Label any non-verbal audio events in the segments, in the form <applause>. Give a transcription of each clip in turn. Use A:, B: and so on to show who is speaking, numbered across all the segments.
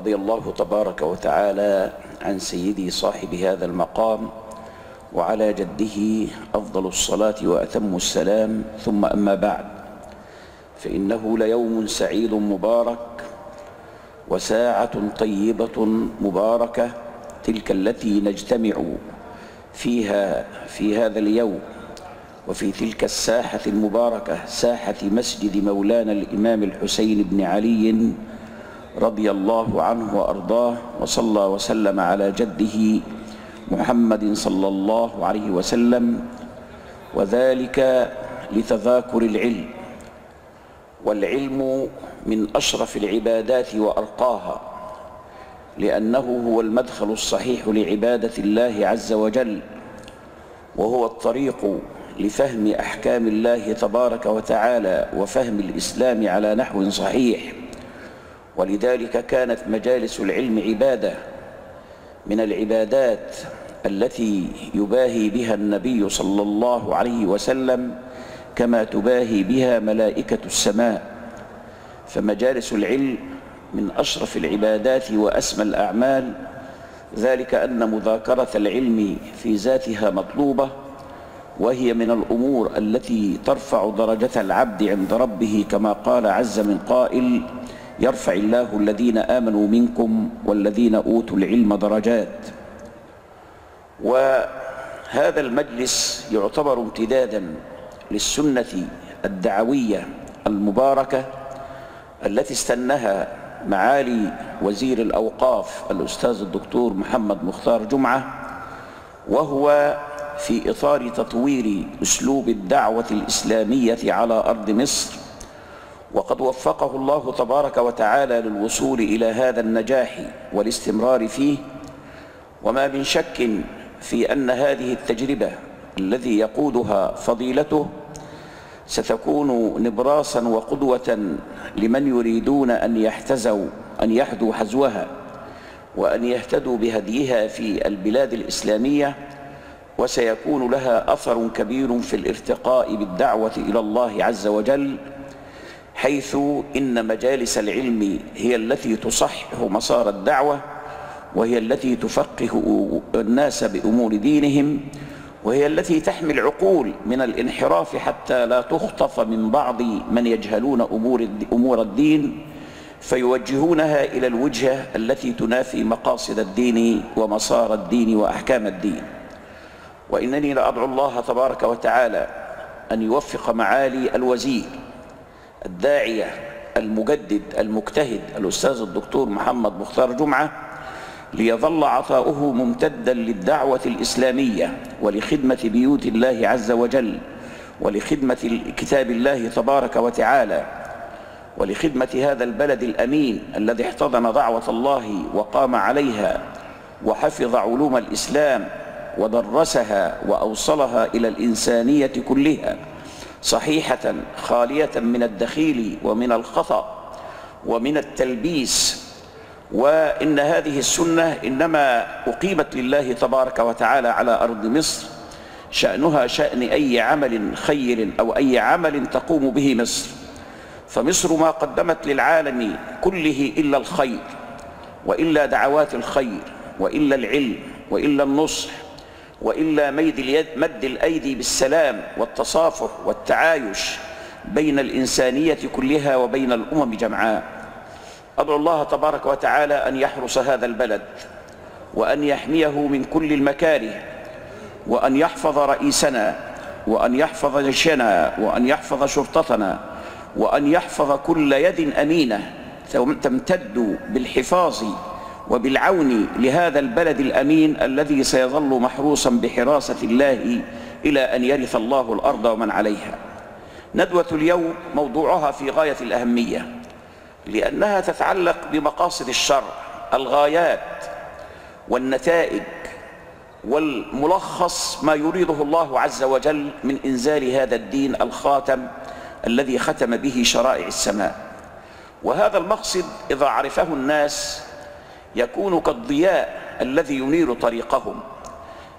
A: ورضي الله تبارك وتعالى عن سيدي صاحب هذا المقام وعلى جده أفضل الصلاة وأتم السلام. ثم أما بعد فإنه ليوم سعيد مبارك وساعة طيبة مباركة تلك التي نجتمع فيها في هذا اليوم وفي تلك الساحة المباركة ساحة مسجد مولانا الإمام الحسين بن علي رضي الله عنه وأرضاه وصلى وسلم على جده محمد صلى الله عليه وسلم وذلك لتذاكر العلم والعلم من أشرف العبادات وأرقاها لأنه هو المدخل الصحيح لعبادة الله عز وجل وهو الطريق لفهم أحكام الله تبارك وتعالى وفهم الإسلام على نحو صحيح. ولذلك كانت مجالس العلم عبادة من العبادات التي يباهي بها النبي صلى الله عليه وسلم كما تباهي بها ملائكة السماء. فمجالس العلم من أشرف العبادات وأسمى الأعمال ذلك أن مذاكرة العلم في ذاتها مطلوبة وهي من الأمور التي ترفع درجة العبد عند ربه كما قال عز من قائل يرفع الله الذين آمنوا منكم والذين أوتوا العلم درجات. وهذا المجلس يعتبر امتدادا للسنة الدعوية المباركة التي استنها معالي وزير الأوقاف الأستاذ الدكتور محمد مختار جمعة وهو في إطار تطوير أسلوب الدعوة الإسلامية على أرض مصر وقد وفقه الله تبارك وتعالى للوصول إلى هذا النجاح والاستمرار فيه وما من شك في أن هذه التجربة الذي يقودها فضيلته ستكون نبراسا وقدوة لمن يريدون أن يحتزوا أن يحدوا حزوها وأن يهتدوا بهديها في البلاد الإسلامية وسيكون لها أثر كبير في الارتقاء بالدعوة إلى الله عز وجل حيث إن مجالس العلم هي التي تصحح مسار الدعوة وهي التي تفقه الناس بأمور دينهم وهي التي تحمي العقول من الانحراف حتى لا تخطف من بعض من يجهلون أمور الدين فيوجهونها إلى الوجهة التي تنافي مقاصد الدين ومسار الدين وأحكام الدين. وإنني لأدعو الله تبارك وتعالى أن يوفق معالي الوزير الداعية المجدد المجتهد الأستاذ الدكتور محمد مختار جمعة ليظل عطاؤه ممتدا للدعوة الإسلامية ولخدمة بيوت الله عز وجل ولخدمة كتاب الله تبارك وتعالى ولخدمة هذا البلد الأمين الذي احتضن دعوة الله وقام عليها وحفظ علوم الإسلام ودرسها وأوصلها إلى الإنسانية كلها. صحيحة خالية من الدخيل ومن الخطأ ومن التلبيس وإن هذه السنة إنما أقيمت لله تبارك وتعالى على أرض مصر شأنها شأن أي عمل خير أو أي عمل تقوم به مصر. فمصر ما قدمت للعالم كله إلا الخير وإلا دعوات الخير وإلا العلم وإلا النصح وإلا مد اليد مد الأيدي بالسلام والتصافح والتعايش بين الإنسانية كلها وبين الأمم جمعاء. أدعو الله تبارك وتعالى أن يحرس هذا البلد وأن يحميه من كل المكاره وأن يحفظ رئيسنا وأن يحفظ جيشنا وأن يحفظ شرطتنا وأن يحفظ كل يد أمينة تمتد بالحفاظ وبالعون لهذا البلد الأمين الذي سيظل محروسا بحراسة الله إلى أن يرث الله الأرض ومن عليها. ندوة اليوم موضوعها في غاية الأهمية لأنها تتعلق بمقاصد الشرع الغايات والنتائج والملخص ما يريده الله عز وجل من إنزال هذا الدين الخاتم الذي ختم به شرائع السماء. وهذا المقصد إذا عرفه الناس يكون كالضياء الذي ينير طريقهم.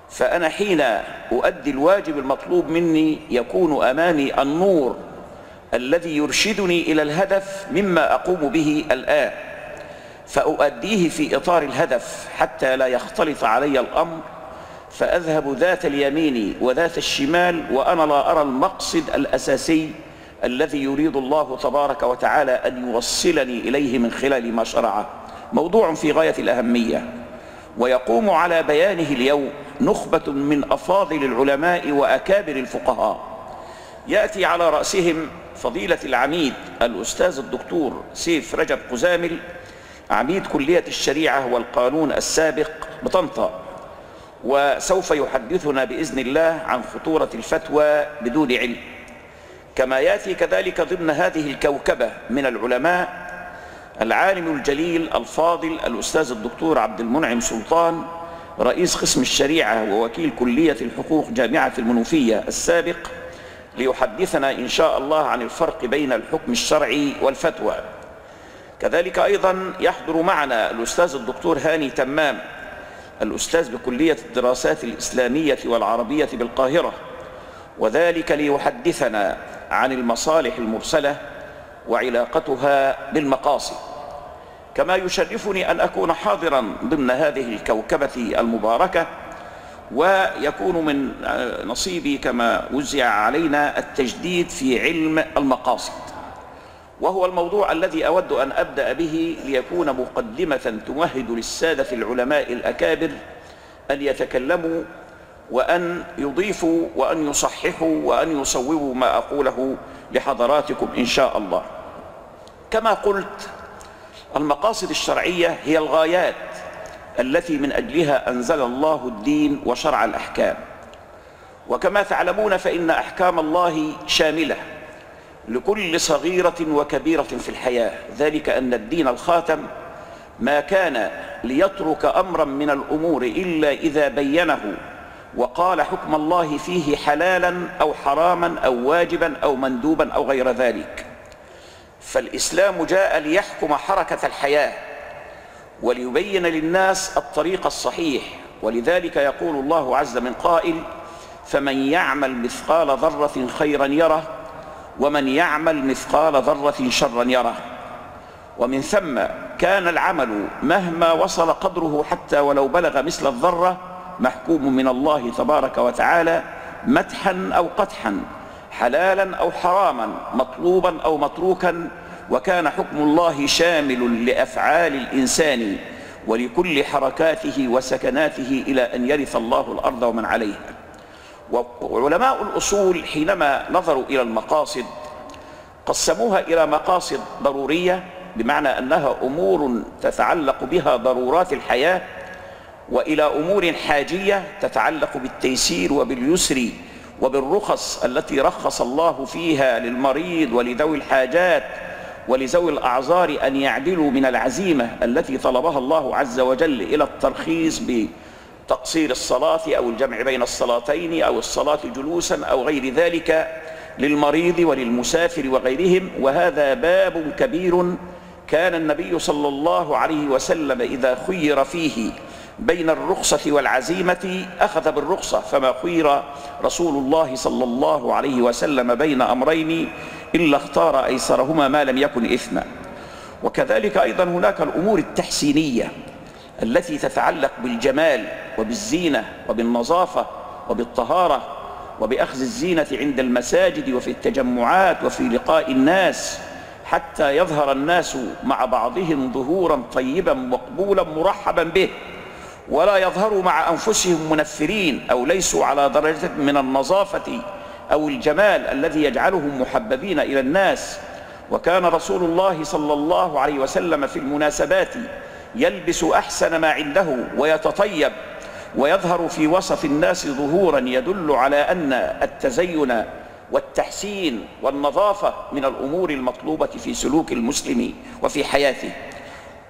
A: فأنا حين أؤدي الواجب المطلوب مني يكون أمامي النور الذي يرشدني إلى الهدف مما أقوم به الآن. فأؤديه في إطار الهدف حتى لا يختلط علي الأمر فأذهب ذات اليمين وذات الشمال وأنا لا أرى المقصد الأساسي الذي يريد الله تبارك وتعالى أن يوصلني إليه من خلال ما شرعه. موضوع في غاية الأهمية ويقوم على بيانه اليوم نخبة من أفاضل العلماء وأكابر الفقهاء. يأتي على رأسهم فضيلة العميد الأستاذ الدكتور سيف رجب قزامل عميد كلية الشريعة والقانون السابق بطنطا. وسوف يحدثنا بإذن الله عن خطورة الفتوى بدون علم. كما يأتي كذلك ضمن هذه الكوكبة من العلماء العالم الجليل الفاضل الأستاذ الدكتور عبد المنعم سلطان رئيس قسم الشريعة ووكيل كلية الحقوق جامعة المنوفية السابق ليحدثنا إن شاء الله عن الفرق بين الحكم الشرعي والفتوى. كذلك أيضا يحضر معنا الأستاذ الدكتور هاني تمام الأستاذ بكلية الدراسات الإسلامية والعربية بالقاهرة. وذلك ليحدثنا عن المصالح المرسلة وعلاقتها بالمقاصد. كما يشرفني أن أكون حاضرا ضمن هذه الكوكبة المباركة ويكون من نصيبي كما وزع علينا التجديد في علم المقاصد. وهو الموضوع الذي أود أن أبدأ به ليكون مقدمة تمهد للسادة العلماء الأكابر أن يتكلموا وأن يضيفوا وأن يصححوا وأن يصوبوا ما أقوله لحضراتكم إن شاء الله. كما قلت المقاصد الشرعية هي الغايات التي من أجلها أنزل الله الدين وشرع الأحكام. وكما تعلمون فإن أحكام الله شاملة لكل صغيرة وكبيرة في الحياة. ذلك أن الدين الخاتم ما كان ليترك أمرا من الأمور إلا إذا بينه وقال حكم الله فيه حلالا أو حراما أو واجبا أو مندوبا أو غير ذلك. فالإسلام جاء ليحكم حركة الحياة وليبين للناس الطريق الصحيح ولذلك يقول الله عز من قائل فمن يعمل مثقال ذرة خيرا يره ومن يعمل مثقال ذرة شرا يره. ومن ثم كان العمل مهما وصل قدره حتى ولو بلغ مثل الذرة محكوم من الله تبارك وتعالى مدحا أو قدحا حلالا أو حراما مطلوبا أو متروكا وكان حكم الله شامل لأفعال الإنسان ولكل حركاته وسكناته إلى أن يرث الله الأرض ومن عليها. وعلماء الأصول حينما نظروا إلى المقاصد قسموها إلى مقاصد ضرورية بمعنى أنها أمور تتعلق بها ضرورات الحياة وإلى أمور حاجية تتعلق بالتيسير وباليسر وبالرخص التي رخص الله فيها للمريض ولذوي الحاجات ولذوي الأعذار أن يعدلوا من العزيمة التي طلبها الله عز وجل إلى الترخيص بتقصير الصلاة أو الجمع بين الصلاتين أو الصلاة جلوسا أو غير ذلك للمريض وللمسافر وغيرهم. وهذا باب كبير كان النبي صلى الله عليه وسلم إذا خير فيه بين الرخصة والعزيمة أخذ بالرخصة فما خير رسول الله صلى الله عليه وسلم بين أمرين إلا اختار أيسرهما ما لم يكن إثما. وكذلك أيضا هناك الأمور التحسينية التي تتعلق بالجمال وبالزينة وبالنظافة وبالطهارة وبأخذ الزينة عند المساجد وفي التجمعات وفي لقاء الناس حتى يظهر الناس مع بعضهم ظهورا طيبا مقبولا مرحبا به. ولا يظهروا مع أنفسهم منفرين أو ليسوا على درجة من النظافة أو الجمال الذي يجعلهم محببين إلى الناس. وكان رسول الله صلى الله عليه وسلم في المناسبات يلبس أحسن ما عنده ويتطيب ويظهر في وسط الناس ظهورا يدل على أن التزين والتحسين والنظافة من الأمور المطلوبة في سلوك المسلم وفي حياته.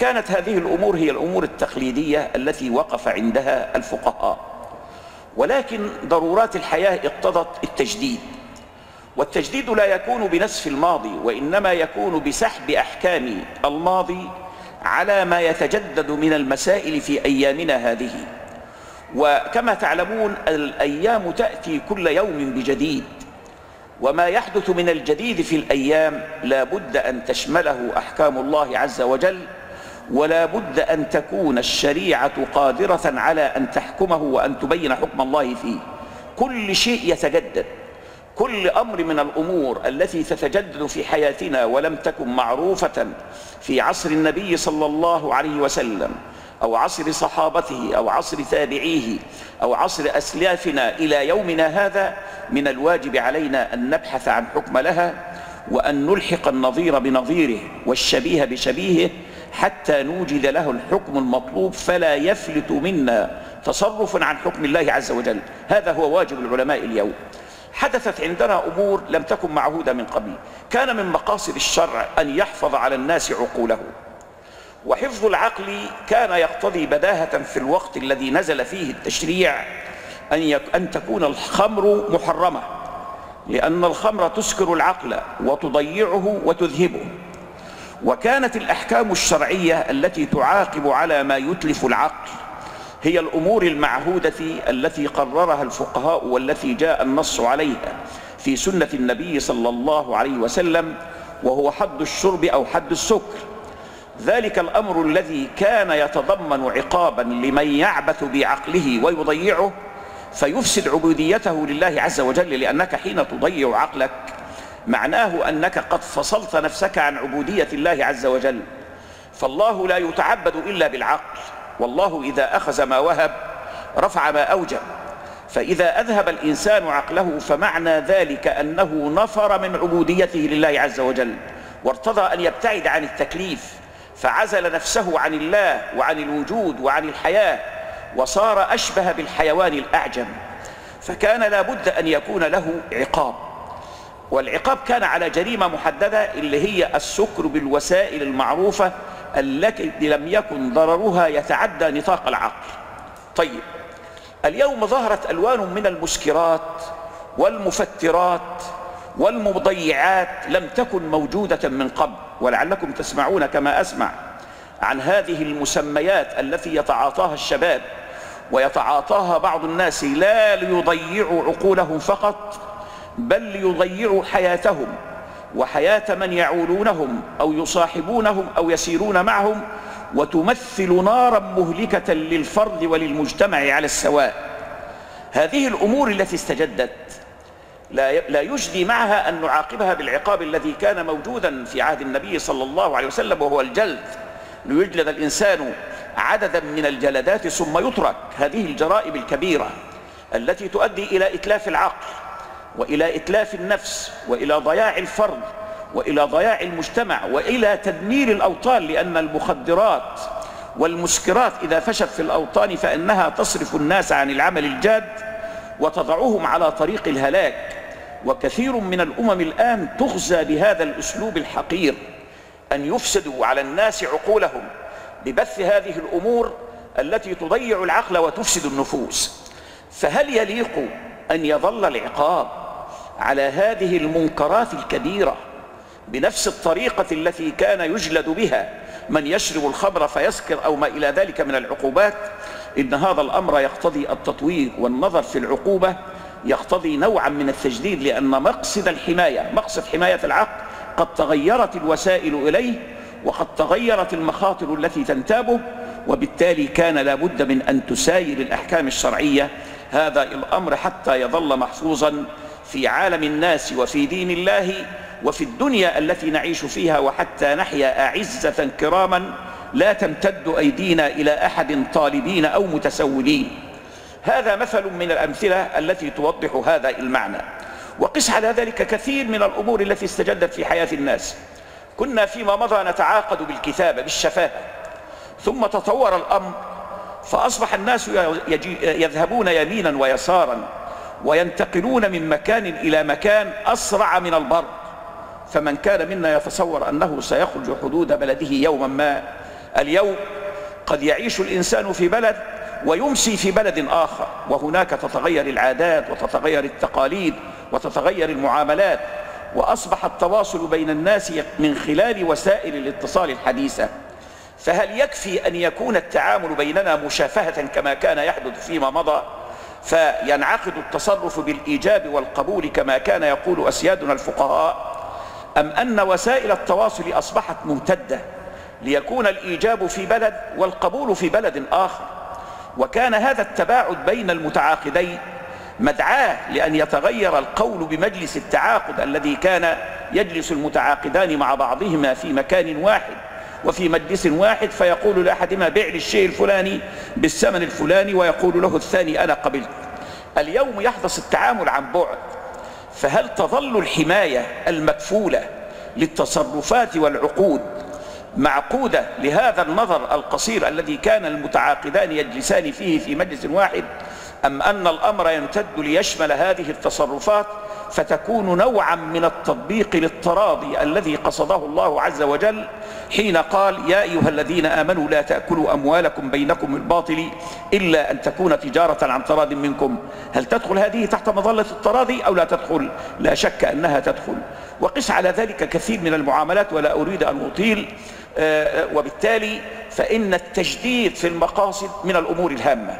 A: كانت هذه الأمور هي الأمور التقليدية التي وقف عندها الفقهاء. ولكن ضرورات الحياة اقتضت التجديد. والتجديد لا يكون بنسف الماضي وإنما يكون بسحب أحكام الماضي على ما يتجدد من المسائل في أيامنا هذه. وكما تعلمون الأيام تأتي كل يوم بجديد. وما يحدث من الجديد في الأيام لا بد أن تشمله أحكام الله عز وجل ولا بد أن تكون الشريعة قادرة على أن تحكمه وأن تبين حكم الله فيه. كل شيء يتجدد. كل أمر من الأمور التي تتجدد في حياتنا ولم تكن معروفة في عصر النبي صلى الله عليه وسلم أو عصر صحابته أو عصر تابعيه أو عصر أسلافنا إلى يومنا هذا من الواجب علينا أن نبحث عن حكم لها وأن نلحق النظير بنظيره والشبيه بشبيهه حتى نوجد له الحكم المطلوب فلا يفلت منا تصرف عن حكم الله عز وجل. هذا هو واجب العلماء اليوم. حدثت عندنا أمور لم تكن معهودة من قبل. كان من مقاصد الشرع أن يحفظ على الناس عقوله وحفظ العقل كان يقتضي بداهة في الوقت الذي نزل فيه التشريع أن, يك... أن تكون الخمر محرمة. لأن الخمر تسكر العقل وتضيعه وتذهبه. وكانت الأحكام الشرعية التي تعاقب على ما يتلف العقل هي الأمور المعهودة التي قررها الفقهاء والتي جاء النص عليها في سنة النبي صلى الله عليه وسلم وهو حد الشرب أو حد السكر. ذلك الأمر الذي كان يتضمن عقابا لمن يعبث بعقله ويضيعه فيفسد عبوديته لله عز وجل لأنك حين تضيع عقلك معناه أنك قد فصلت نفسك عن عبودية الله عز وجل. فالله لا يتعبد إلا بالعقل. والله إذا أخذ ما وهب رفع ما أوجب. فإذا أذهب الإنسان عقله فمعنى ذلك أنه نفر من عبوديته لله عز وجل. وارتضى أن يبتعد عن التكليف. فعزل نفسه عن الله وعن الوجود وعن الحياة وصار أشبه بالحيوان الأعجم. فكان لا بد أن يكون له عقاب. والعقاب كان على جريمة محددة اللي هي السكر بالوسائل المعروفة التي لم يكن ضررها يتعدى نطاق العقل. طيب اليوم ظهرت ألوان من المسكرات والمفترات والمضيعات لم تكن موجودة من قبل ولعلكم تسمعون كما أسمع عن هذه المسميات التي يتعاطاها الشباب ويتعاطاها بعض الناس لا ليضيعوا عقولهم فقط بل ليضيعوا حياتهم وحياة من يعولونهم أو يصاحبونهم أو يسيرون معهم وتمثل نارا مهلكة للفرد وللمجتمع على السواء. هذه الأمور التي استجدت لا لا يجدي معها أن نعاقبها بالعقاب الذي كان موجودا في عهد النبي صلى الله عليه وسلم وهو الجلد. ليجلد الإنسان عددا من الجلدات ثم يترك. هذه الجرائم الكبيرة التي تؤدي إلى إتلاف العقل. وإلى إتلاف النفس وإلى ضياع الفرد وإلى ضياع المجتمع وإلى تدمير الأوطان لأن المخدرات والمسكرات إذا فشت في الأوطان فإنها تصرف الناس عن العمل الجاد وتضعهم على طريق الهلاك. وكثير من الأمم الآن تغزى بهذا الأسلوب الحقير أن يفسدوا على الناس عقولهم ببث هذه الأمور التي تضيع العقل وتفسد النفوس. فهل يليق أن يظل العقاب على هذه المنكرات الكبيرة بنفس الطريقة التي كان يجلد بها من يشرب الخمر فيسكر أو ما إلى ذلك من العقوبات إن هذا الأمر يقتضي التطوير والنظر في العقوبة يقتضي نوعا من التجديد لأن مقصد الحماية مقصد حماية العقل قد تغيرت الوسائل إليه وقد تغيرت المخاطر التي تنتابه وبالتالي كان لابد من أن تساير الأحكام الشرعية. هذا الأمر حتى يظل محفوظا في عالم الناس وفي دين الله وفي الدنيا التي نعيش فيها وحتى نحيا أعزة كراما لا تمتد أيدينا إلى أحد طالبين أو متسولين. هذا مثل من الأمثلة التي توضح هذا المعنى. وقس على ذلك كثير من الأمور التي استجدت في حياة الناس. كنا فيما مضى نتعاقد بالكتابة بالشفاهة. ثم تطور الأمر فأصبح الناس يذهبون يمينا ويسارا. وينتقلون من مكان إلى مكان أسرع من البر فمن كان منا يتصور أنه سيخرج حدود بلده يوما ما اليوم قد يعيش الإنسان في بلد ويمسي في بلد آخر وهناك تتغير العادات وتتغير التقاليد وتتغير المعاملات وأصبح التواصل بين الناس من خلال وسائل الاتصال الحديثة. فهل يكفي أن يكون التعامل بيننا مشافهة كما كان يحدث فيما مضى؟ فينعقد التصرف بالإيجاب والقبول كما كان يقول أسيادنا الفقهاء أم أن وسائل التواصل أصبحت ممتدة ليكون الإيجاب في بلد والقبول في بلد آخر؟ وكان هذا التباعد بين المتعاقدين مدعاة لأن يتغير القول بمجلس التعاقد الذي كان يجلس المتعاقدان مع بعضهما في مكان واحد. وفي مجلس واحد فيقول لأحدهما بيع لي الشيء الفلاني بالثمن الفلاني ويقول له الثاني أنا قبلت. اليوم يحدث التعامل عن بعد فهل تظل الحماية المكفولة للتصرفات والعقود معقودة لهذا النظر القصير الذي كان المتعاقدان يجلسان فيه في مجلس واحد أم أن الأمر يمتد ليشمل هذه التصرفات فتكون نوعا من التطبيق للتراضي الذي قصده الله عز وجل حين قال يا أيها الذين آمنوا لا تأكلوا أموالكم بينكم الباطل إلا أن تكون تجارة عن تراض منكم. هل تدخل هذه تحت مظلة التراضي أو لا تدخل؟ لا شك أنها تدخل. وقس على ذلك كثير من المعاملات ولا أريد أن أطيل. وبالتالي فإن التجديد في المقاصد من الأمور الهامة.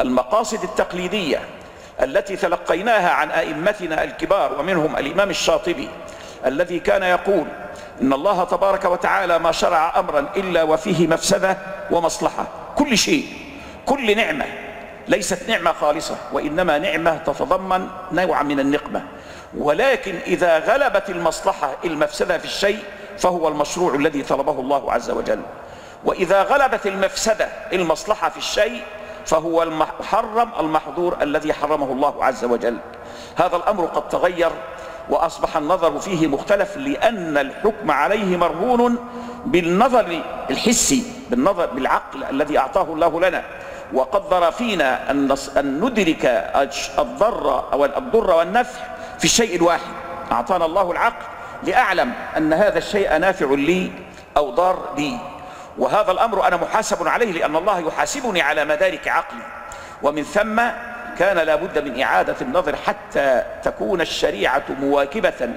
A: المقاصد التقليدية التي تلقيناها عن أئمتنا الكبار ومنهم الإمام الشاطبي الذي كان يقول إن الله تبارك وتعالى ما شرع أمرا إلا وفيه مفسدة ومصلحة. كل شيء كل نعمة ليست نعمة خالصة وإنما نعمة تتضمن نوعا من النقمة. ولكن إذا غلبت المصلحة المفسدة في الشيء فهو المشروع الذي طلبه الله عز وجل. وإذا غلبت المفسدة المصلحة في الشيء فهو المحرم المحظور الذي حرمه الله عز وجل. هذا الأمر قد تغير وأصبح النظر فيه مختلف لأن الحكم عليه مرهون بالنظر الحسي بالنظر بالعقل الذي أعطاه الله لنا. وقدر فينا أن ندرك الضر أو الضر والنفع في الشيء الواحد أعطانا الله العقل لأعلم أن هذا الشيء نافع لي أو ضار لي. وهذا الأمر أنا محاسب عليه لأن الله يحاسبني على مدارك عقلي. ومن ثم كان لابد من إعادة النظر حتى تكون الشريعة مواكبة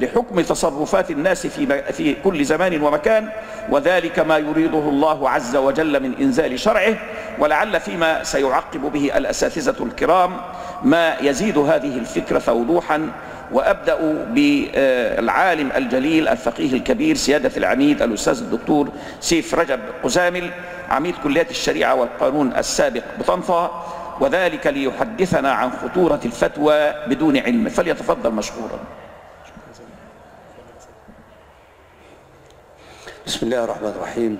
A: لحكم تصرفات الناس في في كل زمان ومكان وذلك ما يريده الله عز وجل من إنزال شرعه ولعل فيما سيعقب به الأساتذة الكرام ما يزيد هذه الفكرة وضوحا وأبدأ بالعالم الجليل الفقيه الكبير سيادة العميد الأستاذ الدكتور سيف رجب قزامل عميد كلية الشريعة والقانون السابق بطنطا وذلك ليحدثنا عن خطورة الفتوى بدون علم. فليتفضل مشكورا.
B: بسم الله الرحمن الرحيم.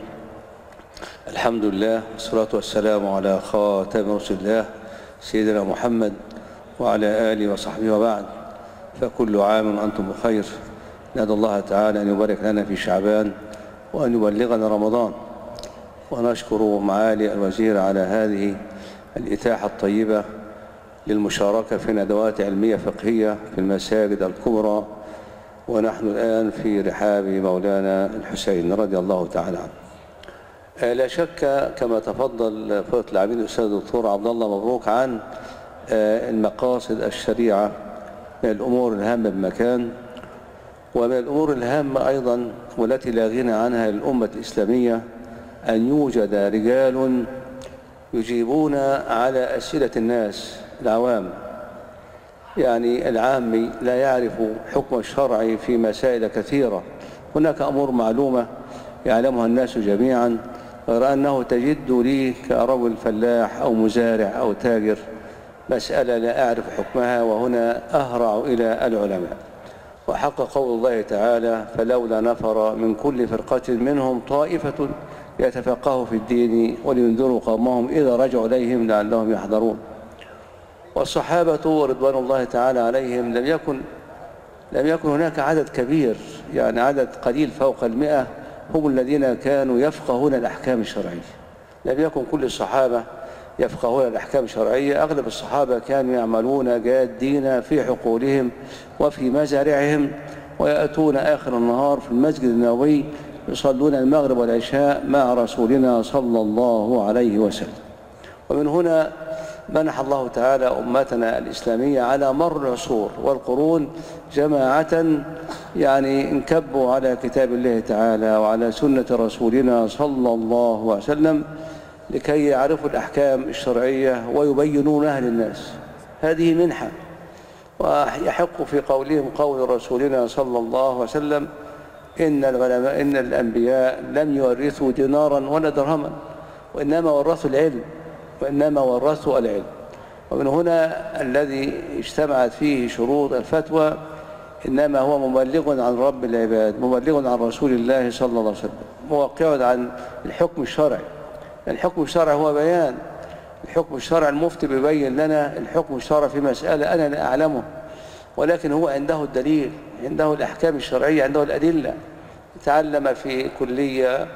B: الحمد لله والصلاة والسلام على خاتم رسول الله سيدنا محمد وعلى آله وصحبه وبعد. فكل عام وأنتم بخير. ندعو الله تعالى أن يبارك لنا في شعبان وأن يبلغنا رمضان. ونشكر معالي الوزير على هذه الإتاحة الطيبة للمشاركة في ندوات علمية فقهية في المساجد الكبرى ونحن الآن في رحاب مولانا الحسين رضي الله تعالى عنه. لا شك كما تفضل فضيلة العميد الأستاذ الدكتور عبد الله مبروك عن المقاصد الشريعة من الأمور الهامة بمكان ومن الأمور الهامة أيضا والتي لا غنى عنها للأمة الإسلامية أن يوجد رجال يجيبون على أسئلة الناس العوام يعني العامي لا يعرف حكم الشرع في مسائل كثيرة. هناك أمور معلومة يعلمها الناس جميعا غير أنه تجد لي كرجل فلاح أو مزارع أو تاجر. مسألة لا أعرف حكمها وهنا أهرع إلى العلماء. وحق قول الله تعالى فلولا نفر من كل فرقة منهم طائفة يتفقهوا في الدين ولينذروا قومهم إذا رجعوا إليهم لعلهم يحذرون والصحابة رضوان الله تعالى عليهم لم يكن لم يكن هناك عدد كبير يعني عدد قليل فوق المئة هم الذين كانوا يفقهون الأحكام الشرعية. لم يكن كل الصحابة يفقهون الأحكام الشرعية أغلب الصحابة كانوا يعملون جادين في حقولهم وفي مزارعهم ويأتون آخر النهار في المسجد النبوي يصلون المغرب والعشاء مع رسولنا صلى الله عليه وسلم. ومن هنا منح الله تعالى أمتنا الإسلامية على مر العصور والقرون جماعة يعني انكبوا على كتاب الله تعالى وعلى سنة رسولنا صلى الله عليه وسلم لكي يعرفوا الأحكام الشرعية ويبينونها للناس هذه منحة ويحق في قولهم قول رسولنا صلى الله عليه وسلم إن العلماء إن الأنبياء لم يورثوا دينارا ولا درهما وإنما ورثوا العلم. وإنما ورثوا العلم ومن هنا الذي اجتمعت فيه شروط الفتوى إنما هو مبلغ عن رب العباد مبلغ عن رسول الله صلى الله عليه وسلم موقع عن الحكم الشرعي. الحكم الشرعي هو بيان. الحكم الشرعي المفتي بيبين لنا الحكم الشرعي في مسألة أنا لا أعلمه ولكن هو عنده الدليل عنده الأحكام الشرعية عنده الأدلة. تعلم في كلية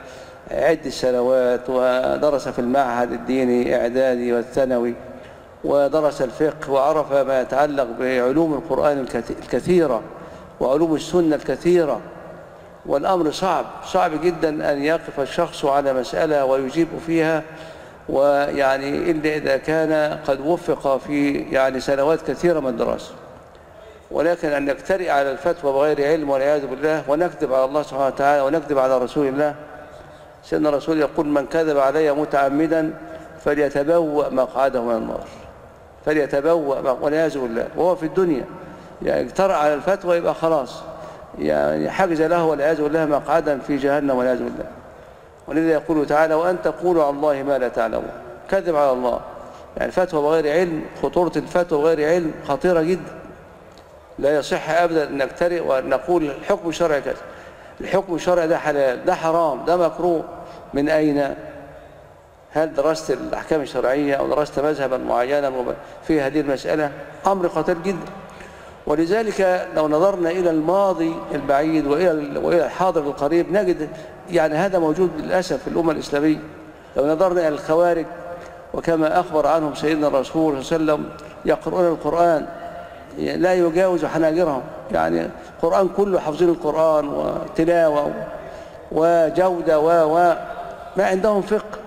B: عدة سنوات ودرس في المعهد الديني إعدادي والثانوي ودرس الفقه وعرف ما يتعلق بعلوم القرآن الكث- الكثيرة وعلوم السنة الكثيرة. والأمر صعب صعب جدا أن يقف الشخص على مسألة ويجيب فيها ويعني إلا إذا كان قد وفق في يعني سنوات كثيرة من الدراسة. ولكن أن نجترئ على الفتوى بغير علم والعياذ بالله ونكذب على الله سبحانه وتعالى ونكذب على رسول الله سيدنا الرسول يقول من كذب علي متعمدا فليتبوأ مقعده من النار. فليتبوأ والعياذ بالله. وهو في الدنيا. يعني اجترأ على الفتوى يبقى خلاص. يعني حجز له والعياذ بالله مقعدا في جهنم والعياذ بالله. ولذا يقول تعالى وأن تقولوا على الله ما لا تعلمون. كذب على الله. يعني الفتوى بغير علم خطورة الفتوى بغير علم خطيرة جدا. لا يصح أبدا أن نجترئ وأن نقول الحكم الشرعي كذا. الحكم الشرعي ده حلال ده حرام ده مكروه. من أين؟ هل درست الأحكام الشرعية أو درست مذهبا معينا في هذه المسألة؟ أمر خطير جدا. ولذلك لو نظرنا إلى الماضي البعيد وإلى وإلى الحاضر القريب نجد يعني هذا موجود للأسف في الأمة الإسلامية. لو نظرنا إلى الخوارج وكما أخبر عنهم سيدنا الرسول صلى الله عليه وسلم يقرؤون القرآن لا يجاوز حناجرهم. يعني القرآن كله حافظين القرآن وتلاوة وجودة و و ما عندهم فقه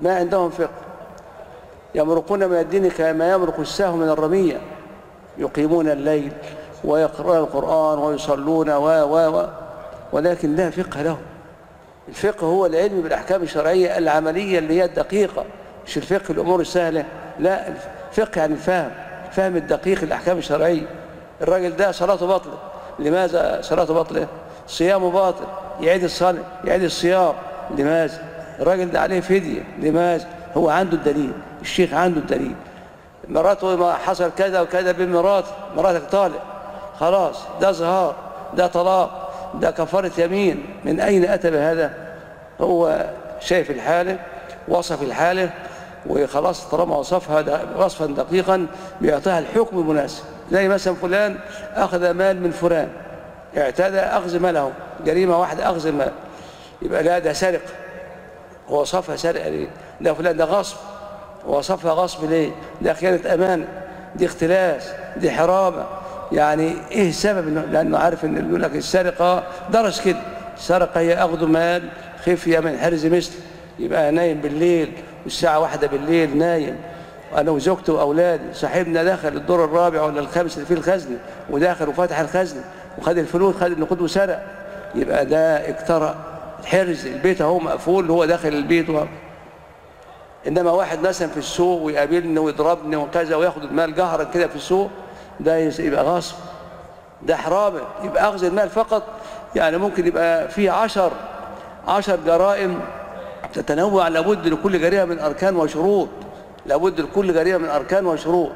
B: ما عندهم فقه. يمرقون من الدين كما يمرق السهم من الرمية. يقيمون الليل ويقرؤون القرآن ويصلون و و و ولكن لا فقه لهم. الفقه هو العلم بالأحكام الشرعية العملية اللي هي الدقيقة مش الفقه الأمور السهلة. لا الفقه يعني الفهم فهم الدقيق الأحكام الشرعية. الراجل ده صلاته باطلة. لماذا صلاته باطلة؟ صيامه باطل. يعيد الصلاة يعيد الصيام. لماذا الراجل ده عليه فدية. لماذا هو عنده الدليل. الشيخ عنده الدليل. مراته ما حصل كذا وكذا بين مراته. مراتك طالق. خلاص ده ظهار ده طلاق ده كفارة يمين. من أين أتى بهذا؟ هو شايف الحالة وصف الحالة وخلاص طالما وصفها وصفا دقيقا بيعطيها الحكم المناسب. زي مثلا فلان أخذ مال من فلان. اعتدى أخذ ماله. جريمة واحدة أخذ المال يبقى لا ده سرقة وصفها سرقة ليه؟ ده فلان ده غصب. وصفها غصب ليه؟ ده خيانة أمانة دي اختلاس دي حرامة. يعني إيه السبب؟ لأنه عارف إن يقول لك السرقة درس كده. السرقه هي أخذ مال خفيه من حرز مثل. يبقى نايم بالليل والساعة واحدة بالليل نايم. أنا وزوجتي وأولادي صاحبنا دخل الدور الرابع ولا الخامس اللي فيه الخزنة ودخل وفتح الخزنة وخد الفلوس خد النقود وسرق. يبقى ده اقترأ حرز البيت اهو مقفول هو داخل البيت و... انما واحد مثلا في السوق ويقابلني ويضربني وكذا وياخد المال جهرا كده في السوق ده يبقى غصب. ده حرامه يبقى أخذ المال فقط. يعني ممكن يبقى فيه عشر عشر جرائم تتنوع لابد لكل جريمة من أركان وشروط لابد لكل جريمة من أركان وشروط.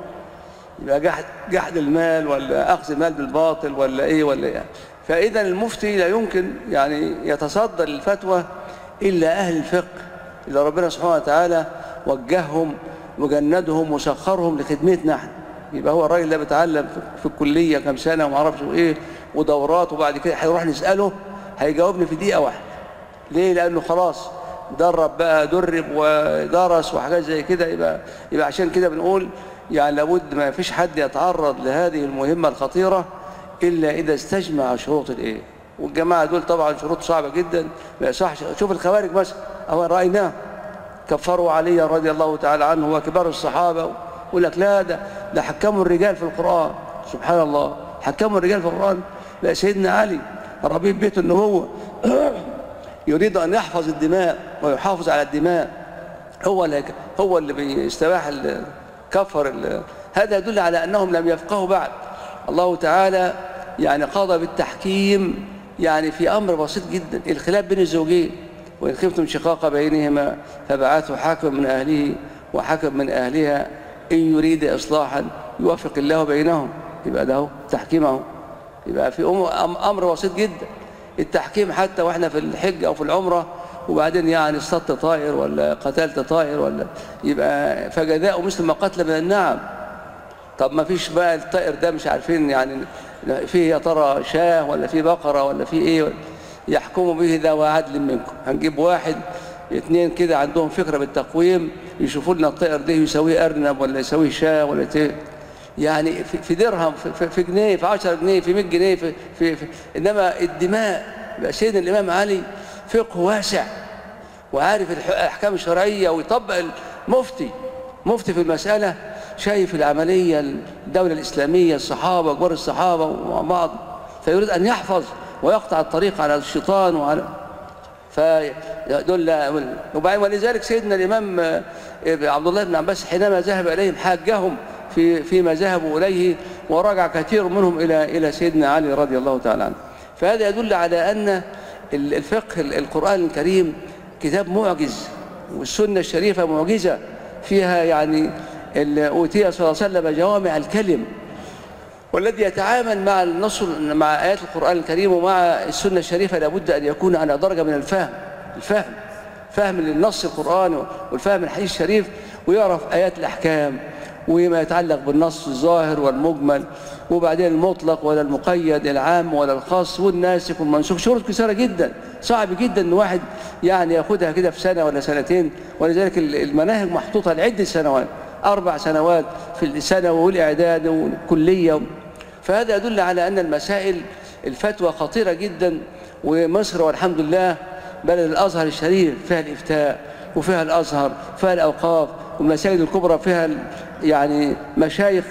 B: يبقى جحد جحد المال ولا أخذ المال بالباطل ولا إيه ولا إيه. فإذا المفتي لا يمكن يعني يتصدر الفتوى إلا أهل الفقه اللي ربنا سبحانه وتعالى وجههم وجندهم وسخرهم لخدمتنا إحنا. يبقى هو الراجل ده بيتعلم في- في الكلية كام سنة وما أعرفش إيه ودورات وبعد كده هيروح نسأله هيجاوبني في دقيقة واحدة. ليه؟ لأنه خلاص درب بقى درب ودرس وحاجات زي كده. يبقى يبقى عشان كده بنقول يعني لابد ما فيش حد يتعرض لهذه المهمة الخطيرة. إلا إذا استجمع شروط الإيه؟ والجماعة دول طبعا شروط صعبة جدا. ما يصحش. شوف الخوارج مثلا أهو رأيناه. كفروا علي رضي الله تعالى عنه وكبار الصحابة. يقول لك لا ده ده حكموا الرجال في القرآن. سبحان الله. حكموا الرجال في القرآن. لا سيدنا علي ربيب بيت النبوة. <clears throat> يريد أن يحفظ الدماء ويحافظ على الدماء. هو اللي هو اللي بيستباح كفر هذا يدل على أنهم لم يفقهوا بعد. الله تعالى يعني قضى بالتحكيم يعني في أمر بسيط جدا الخلاف بين الزوجين وإن خفتم شقاق بينهما فبعثوا حاكما من أهله وحكم من أهلها إن يريد إصلاحا يوفق الله بينهم. يبقى ده تحكيمه يبقى في أمر بسيط جدا. التحكيم حتى وإحنا في الحج أو في العمرة وبعدين يعني اصطدت طائر ولا قتلت طائر ولا يبقى فجزاؤه مثل ما قتل من النعم. طب ما فيش بقى الطائر ده مش عارفين يعني فيه يا ترى شاه ولا فيه بقرة ولا فيه إيه يحكموا به ذوى عدل منكم. هنجيب واحد اثنين كده عندهم فكرة بالتقويم يشوفوا لنا الطائر ده يساويه أرنب ولا يساويه شاه ولا تيه يعني في درهم في, في جنيه في 10 جنيه في 100 جنيه في, في, في إنما الدماء سيدنا الإمام علي فقه واسع وعارف الاحكام الشرعية ويطبق المفتي مفتي في المسألة شايف العملية الدولة الإسلامية الصحابة كبار الصحابة ومع بعض فيريد أن يحفظ ويقطع الطريق على الشيطان وعلى فدول وبعدين ولذلك سيدنا الإمام عبد الله بن عباس حينما ذهب إليهم حاجهم في فيما ذهبوا إليه ورجع كثير منهم إلى إلى سيدنا علي رضي الله تعالى عنه. فهذا يدل على أن الفقه القرآن الكريم كتاب معجز والسنة الشريفة معجزة فيها يعني أوتي صلى الله عليه وسلم جوامع الكلم والذي يتعامل مع النص مع آيات القرآن الكريم ومع السنة الشريفة لابد أن يكون على درجة من الفهم الفهم فهم للنص القراني والفهم الحديث الشريف ويعرف آيات الأحكام وما يتعلق بالنص الظاهر والمجمل وبعدين المطلق ولا المقيد العام ولا الخاص والناسخ والمنسوخ. شروط كثيرة جدا صعب جدا إن واحد يعني ياخدها كده في سنة ولا سنتين ولذلك المناهج محطوطة لعدة سنوات. أربع سنوات في الثانوي والاعداد والكلية. فهذا يدل على أن المسائل الفتوى خطيرة جدا ومصر والحمد لله بلد الأزهر الشريف فيها الإفتاء وفيها الأزهر فيها الأوقاف والمساجد الكبرى فيها يعني مشايخ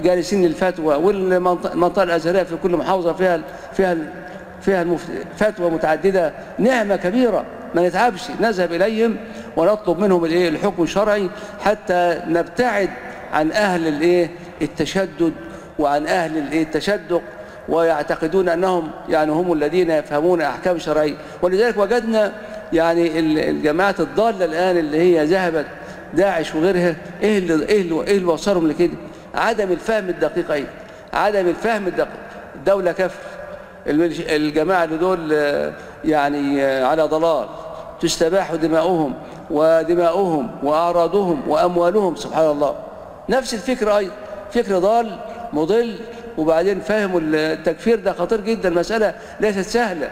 B: جالسين للفتوى والمنطقة الأزهرية في كل محافظة فيها فيها فيها فتوى متعددة نعمة كبيرة. ما نتعبش نذهب إليهم ونطلب منهم الإيه؟ الحكم الشرعي حتى نبتعد عن أهل الإيه؟ التشدد وعن أهل الإيه؟ التشدق ويعتقدون أنهم يعني هم الذين يفهمون أحكام شرعيه ولذلك وجدنا يعني الجماعات الضالة الآن اللي هي ذهبت داعش وغيرها إيه اللي إيه اللي, إيه وصلهم لكده؟ عدم الفهم الدقيق إيه عدم الفهم الدقيق. الدولة كفر الجماعة اللي دول يعني على ضلال. تستباح دماؤهم ودماؤهم وأعراضهم وأموالهم سبحان الله. نفس الفكرة أيضا فكر ضال مضل وبعدين فهموا التكفير ده خطير جدا. المساله ليست سهلة.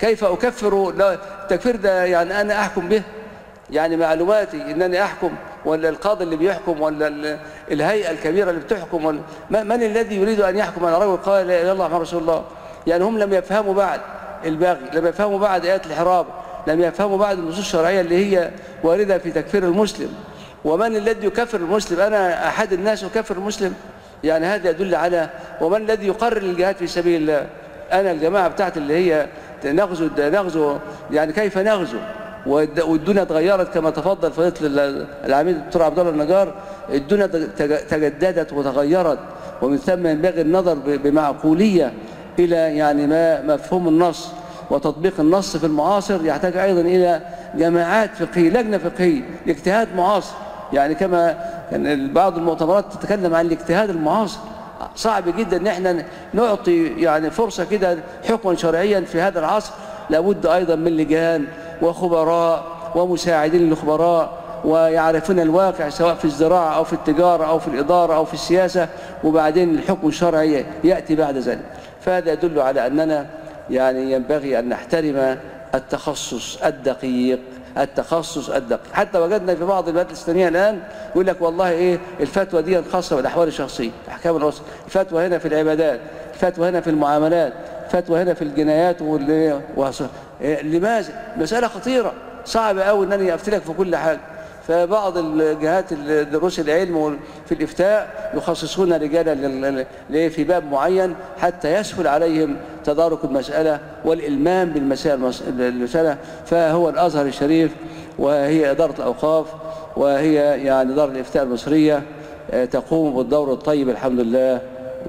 B: كيف أكفر؟ التكفير ده يعني أنا أحكم به. يعني معلوماتي إنني أحكم ولا القاضي اللي بيحكم ولا الهيئة الكبيرة اللي بتحكم ولا من الذي يريد أن يحكم؟ أنا رجل قال الله محمد رسول الله. يعني هم لم يفهموا بعد الباغي لم يفهموا بعد آيات الحراب لم يفهموا بعد النصوص الشرعية اللي هي واردة في تكفير المسلم. ومن الذي يكفر المسلم؟ أنا أحد الناس يكفر المسلم. يعني هذا يدل على ومن الذي يقرر الجهاد في سبيل الله؟ أنا الجماعة بتاعت اللي هي نغزو نغزو يعني كيف نغزو؟ والدنيا اتغيرت كما تفضل فضيلة العميد الدكتور عبد الله النجار. الدنيا تجددت وتغيرت. ومن ثم ينبغي النظر بمعقولية. إلى يعني ما مفهوم النص وتطبيق النص في المعاصر يحتاج أيضا إلى جماعات فقهية لجنة فقهية اجتهاد معاصر. يعني كما كان بعض المؤتمرات تتكلم عن الاجتهاد المعاصر. صعب جدا إن إحنا نعطي يعني فرصة كده حكما شرعيا في هذا العصر. لابد أيضا من لجان وخبراء ومساعدين للخبراء ويعرفون الواقع سواء في الزراعة أو في التجارة أو في الإدارة أو في السياسة. وبعدين الحكم الشرعي يأتي بعد ذلك. فهذا يدل على أننا يعني ينبغي أن نحترم التخصص الدقيق التخصص الدقيق. حتى وجدنا في بعض البلاد الإسلامية الآن يقول لك والله إيه الفتوى دي خاصه بالأحوال الشخصية. أحكام الاسره الفتوى هنا في العبادات الفتوى هنا في المعاملات الفتوى هنا في الجنايات واللي إيه لماذا؟ مسألة خطيرة. صعب قوي ان أنا في كل حاجة فبعض الجهات دروس العلم في الإفتاء يخصصون رجالا في باب معين حتى يسهل عليهم تدارك المسألة والإلمام بالمسألة. فهو الأزهر الشريف وهي إدارة الأوقاف وهي يعني دار الإفتاء المصرية تقوم بالدور الطيب الحمد لله.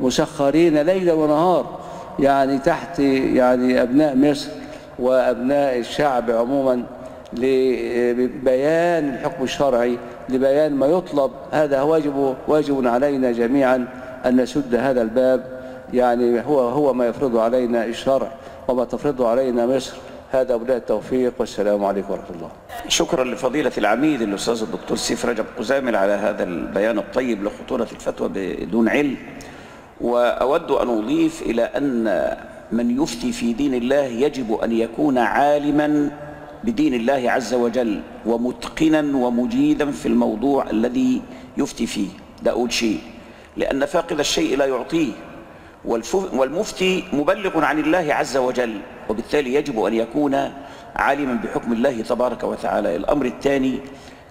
B: مسخرين ليلا ونهار يعني تحت يعني أبناء مصر وأبناء الشعب عموما. لبيان الحكم الشرعي لبيان ما يطلب. هذا واجب واجب علينا جميعا أن نسد هذا الباب. يعني هو هو ما يفرضه علينا الشرع وما تفرضه علينا مصر. هذا وبالله التوفيق والسلام عليكم ورحمة الله.
A: شكرا لفضيلة العميد الأستاذ الدكتور سيف رجب قزامل على هذا البيان الطيب لخطورة الفتوى بدون علم. وأود أن أضيف إلى أن من يفتي في دين الله يجب أن يكون عالما بدين الله عز وجل ومتقنا ومجيدا في الموضوع الذي يفتي فيه. ده أول شيء لأن فاقد الشيء لا يعطيه. والمفتي مبلغ عن الله عز وجل وبالتالي يجب أن يكون عالما بحكم الله تبارك وتعالى. الأمر الثاني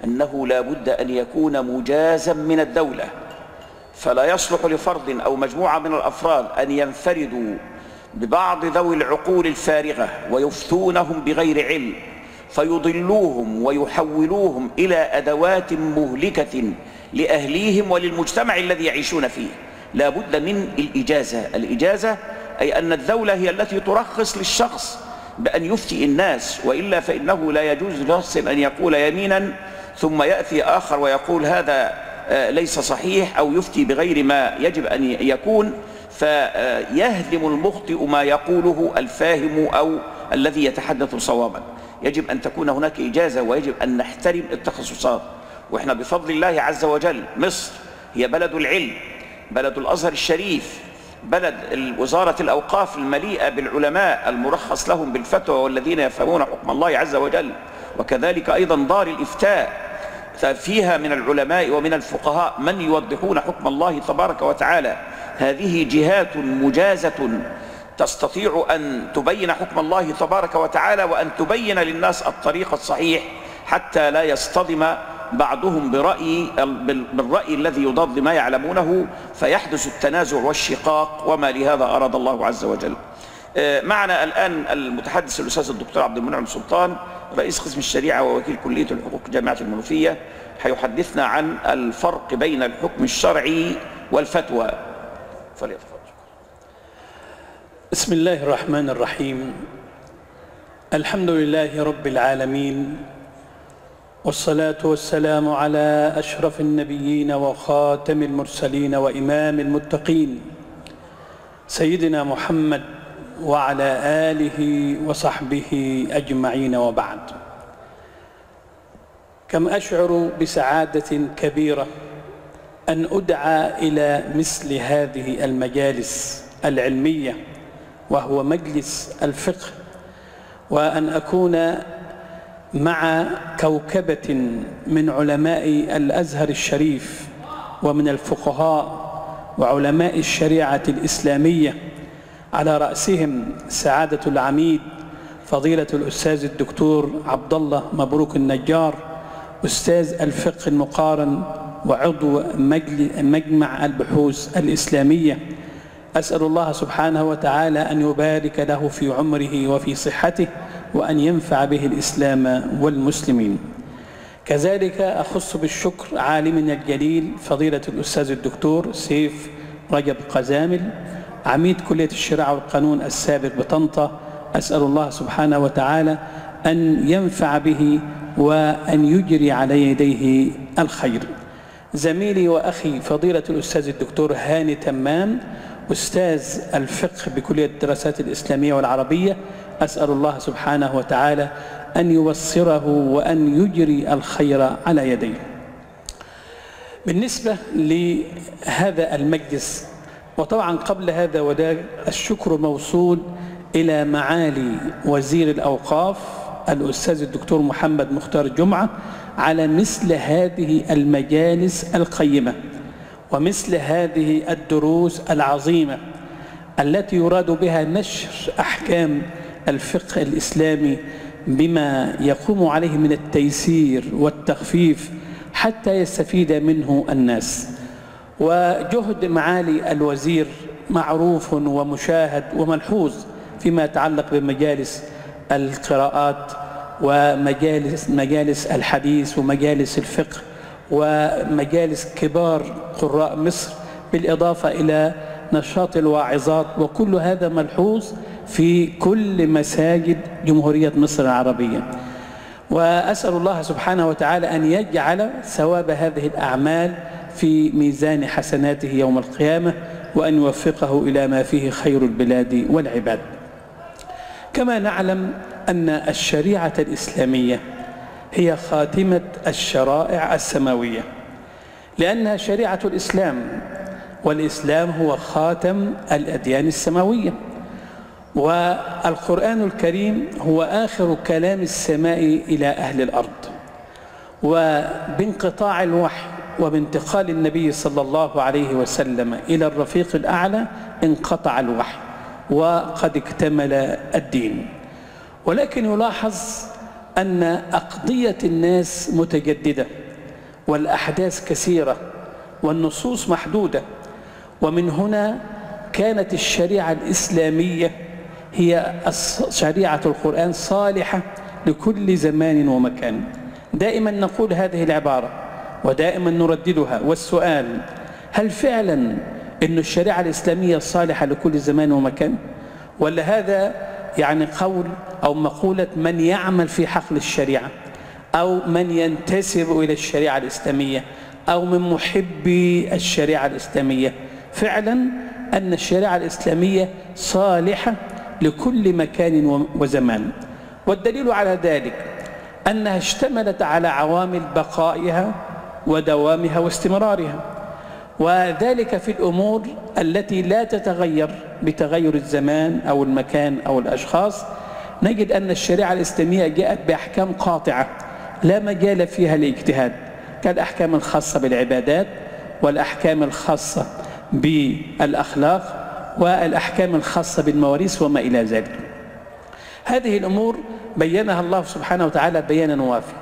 A: أنه لا بد أن يكون مجازا من الدولة. فلا يصلح لفرد أو مجموعة من الأفراد أن ينفردوا ببعض ذوي العقول الفارغة ويفتونهم بغير علم. فيضلوهم ويحولوهم إلى أدوات مهلكة لأهليهم وللمجتمع الذي يعيشون فيه. لا بد من الإجازة. الإجازة أي أن الدولة هي التي ترخص للشخص بأن يفتي الناس وإلا فإنه لا يجوز لشخص أن يقول يمينا ثم يأتي آخر ويقول هذا آه، ليس صحيح أو يفتي بغير ما يجب أن يكون. فيهدم المخطئ ما يقوله الفاهم أو الذي يتحدث صوابا. يجب أن تكون هناك إجازة ويجب أن نحترم التخصصات. وإحنا بفضل الله عز وجل مصر هي بلد العلم بلد الأزهر الشريف بلد وزارة الأوقاف المليئة بالعلماء المرخص لهم بالفتوى والذين يفهمون حكم الله عز وجل وكذلك أيضا دار الإفتاء. فيها من العلماء ومن الفقهاء من يوضحون حكم الله تبارك وتعالى. هذه جهات مجازة تستطيع أن تبين حكم الله تبارك وتعالى وأن تبين للناس الطريق الصحيح حتى لا يصطدم بعضهم برأي بالرأي الذي يضاد ما يعلمونه فيحدث التنازع والشقاق وما لهذا أراد الله عز وجل. آه، معنا الآن المتحدث الأستاذ الدكتور عبد المنعم سلطان رئيس قسم الشريعة ووكيل كلية الحقوق جامعة المنوفية. هيحدثنا عن الفرق بين الحكم الشرعي والفتوى. فليتفضل.
C: بسم الله الرحمن الرحيم. الحمد لله رب العالمين والصلاة والسلام على أشرف النبيين وخاتم المرسلين وإمام المتقين سيدنا محمد وعلى آله وصحبه أجمعين وبعد. كم أشعر بسعادة كبيرة أن أدعى إلى مثل هذه المجالس العلمية. وهو مجلس الفقه وأن أكون مع كوكبة من علماء الأزهر الشريف ومن الفقهاء وعلماء الشريعة الإسلامية على رأسهم سعادة العميد فضيلة الأستاذ الدكتور عبد الله مبروك النجار أستاذ الفقه المقارن وعضو مجمع البحوث الإسلامية. أسأل الله سبحانه وتعالى أن يبارك له في عمره وفي صحته وأن ينفع به الإسلام والمسلمين. كذلك أخص بالشكر عالمنا الجليل فضيلة الأستاذ الدكتور سيف رجب قزامل عميد كلية الشريعة والقانون السابق بطنطا. أسأل الله سبحانه وتعالى أن ينفع به وأن يجري على يديه الخير. زميلي وأخي فضيلة الأستاذ الدكتور هاني تمام أستاذ الفقه بكلية الدراسات الإسلامية والعربية أسأل الله سبحانه وتعالى أن يوصره وأن يجري الخير على يديه. بالنسبة لهذا المجلس وطبعا قبل هذا وده الشكر موصول إلى معالي وزير الأوقاف الأستاذ الدكتور محمد مختار جمعة على مثل هذه المجالس القيمة. ومثل هذه الدروس العظيمة التي يراد بها نشر أحكام الفقه الإسلامي بما يقوم عليه من التيسير والتخفيف حتى يستفيد منه الناس. وجهد معالي الوزير معروف ومشاهد وملحوظ فيما يتعلق بمجالس القراءات ومجالس مجالس الحديث ومجالس الفقه. ومجالس كبار قراء مصر بالإضافة إلى نشاط الواعظات وكل هذا ملحوظ في كل مساجد جمهورية مصر العربية. وأسأل الله سبحانه وتعالى أن يجعل ثواب هذه الأعمال في ميزان حسناته يوم القيامة وأن يوفقه إلى ما فيه خير البلاد والعباد. كما نعلم أن الشريعة الإسلامية هي خاتمة الشرائع السماوية. لأنها شريعة الإسلام والإسلام هو خاتم الأديان السماوية. والقرآن الكريم هو آخر كلام السماء إلى أهل الأرض. وبانقطاع الوحي وبانتقال النبي صلى الله عليه وسلم إلى الرفيق الأعلى انقطع الوحي وقد اكتمل الدين. ولكن يلاحظ أن أقضية الناس متجددة والأحداث كثيرة والنصوص محدودة ومن هنا كانت الشريعة الإسلامية هي شريعة القرآن صالحة لكل زمان ومكان. دائما نقول هذه العبارة ودائما نرددها. والسؤال هل فعلا أن الشريعة الإسلامية صالحة لكل زمان ومكان؟ ولا هذا يعني قول أو مقولة من يعمل في حقل الشريعة أو من ينتسب إلى الشريعة الإسلامية أو من محبي الشريعة الإسلامية. فعلا أن الشريعة الإسلامية صالحة لكل مكان وزمان. والدليل على ذلك أنها اشتملت على عوامل بقائها ودوامها واستمرارها. وذلك في الأمور التي لا تتغير بتغير الزمان أو المكان أو الأشخاص نجد أن الشريعة الإسلامية جاءت بأحكام قاطعة لا مجال فيها لاجتهاد كالأحكام الخاصة بالعبادات والأحكام الخاصة بالأخلاق والأحكام الخاصة بالمواريث وما إلى ذلك. هذه الأمور بينها الله سبحانه وتعالى بيانا وافيا.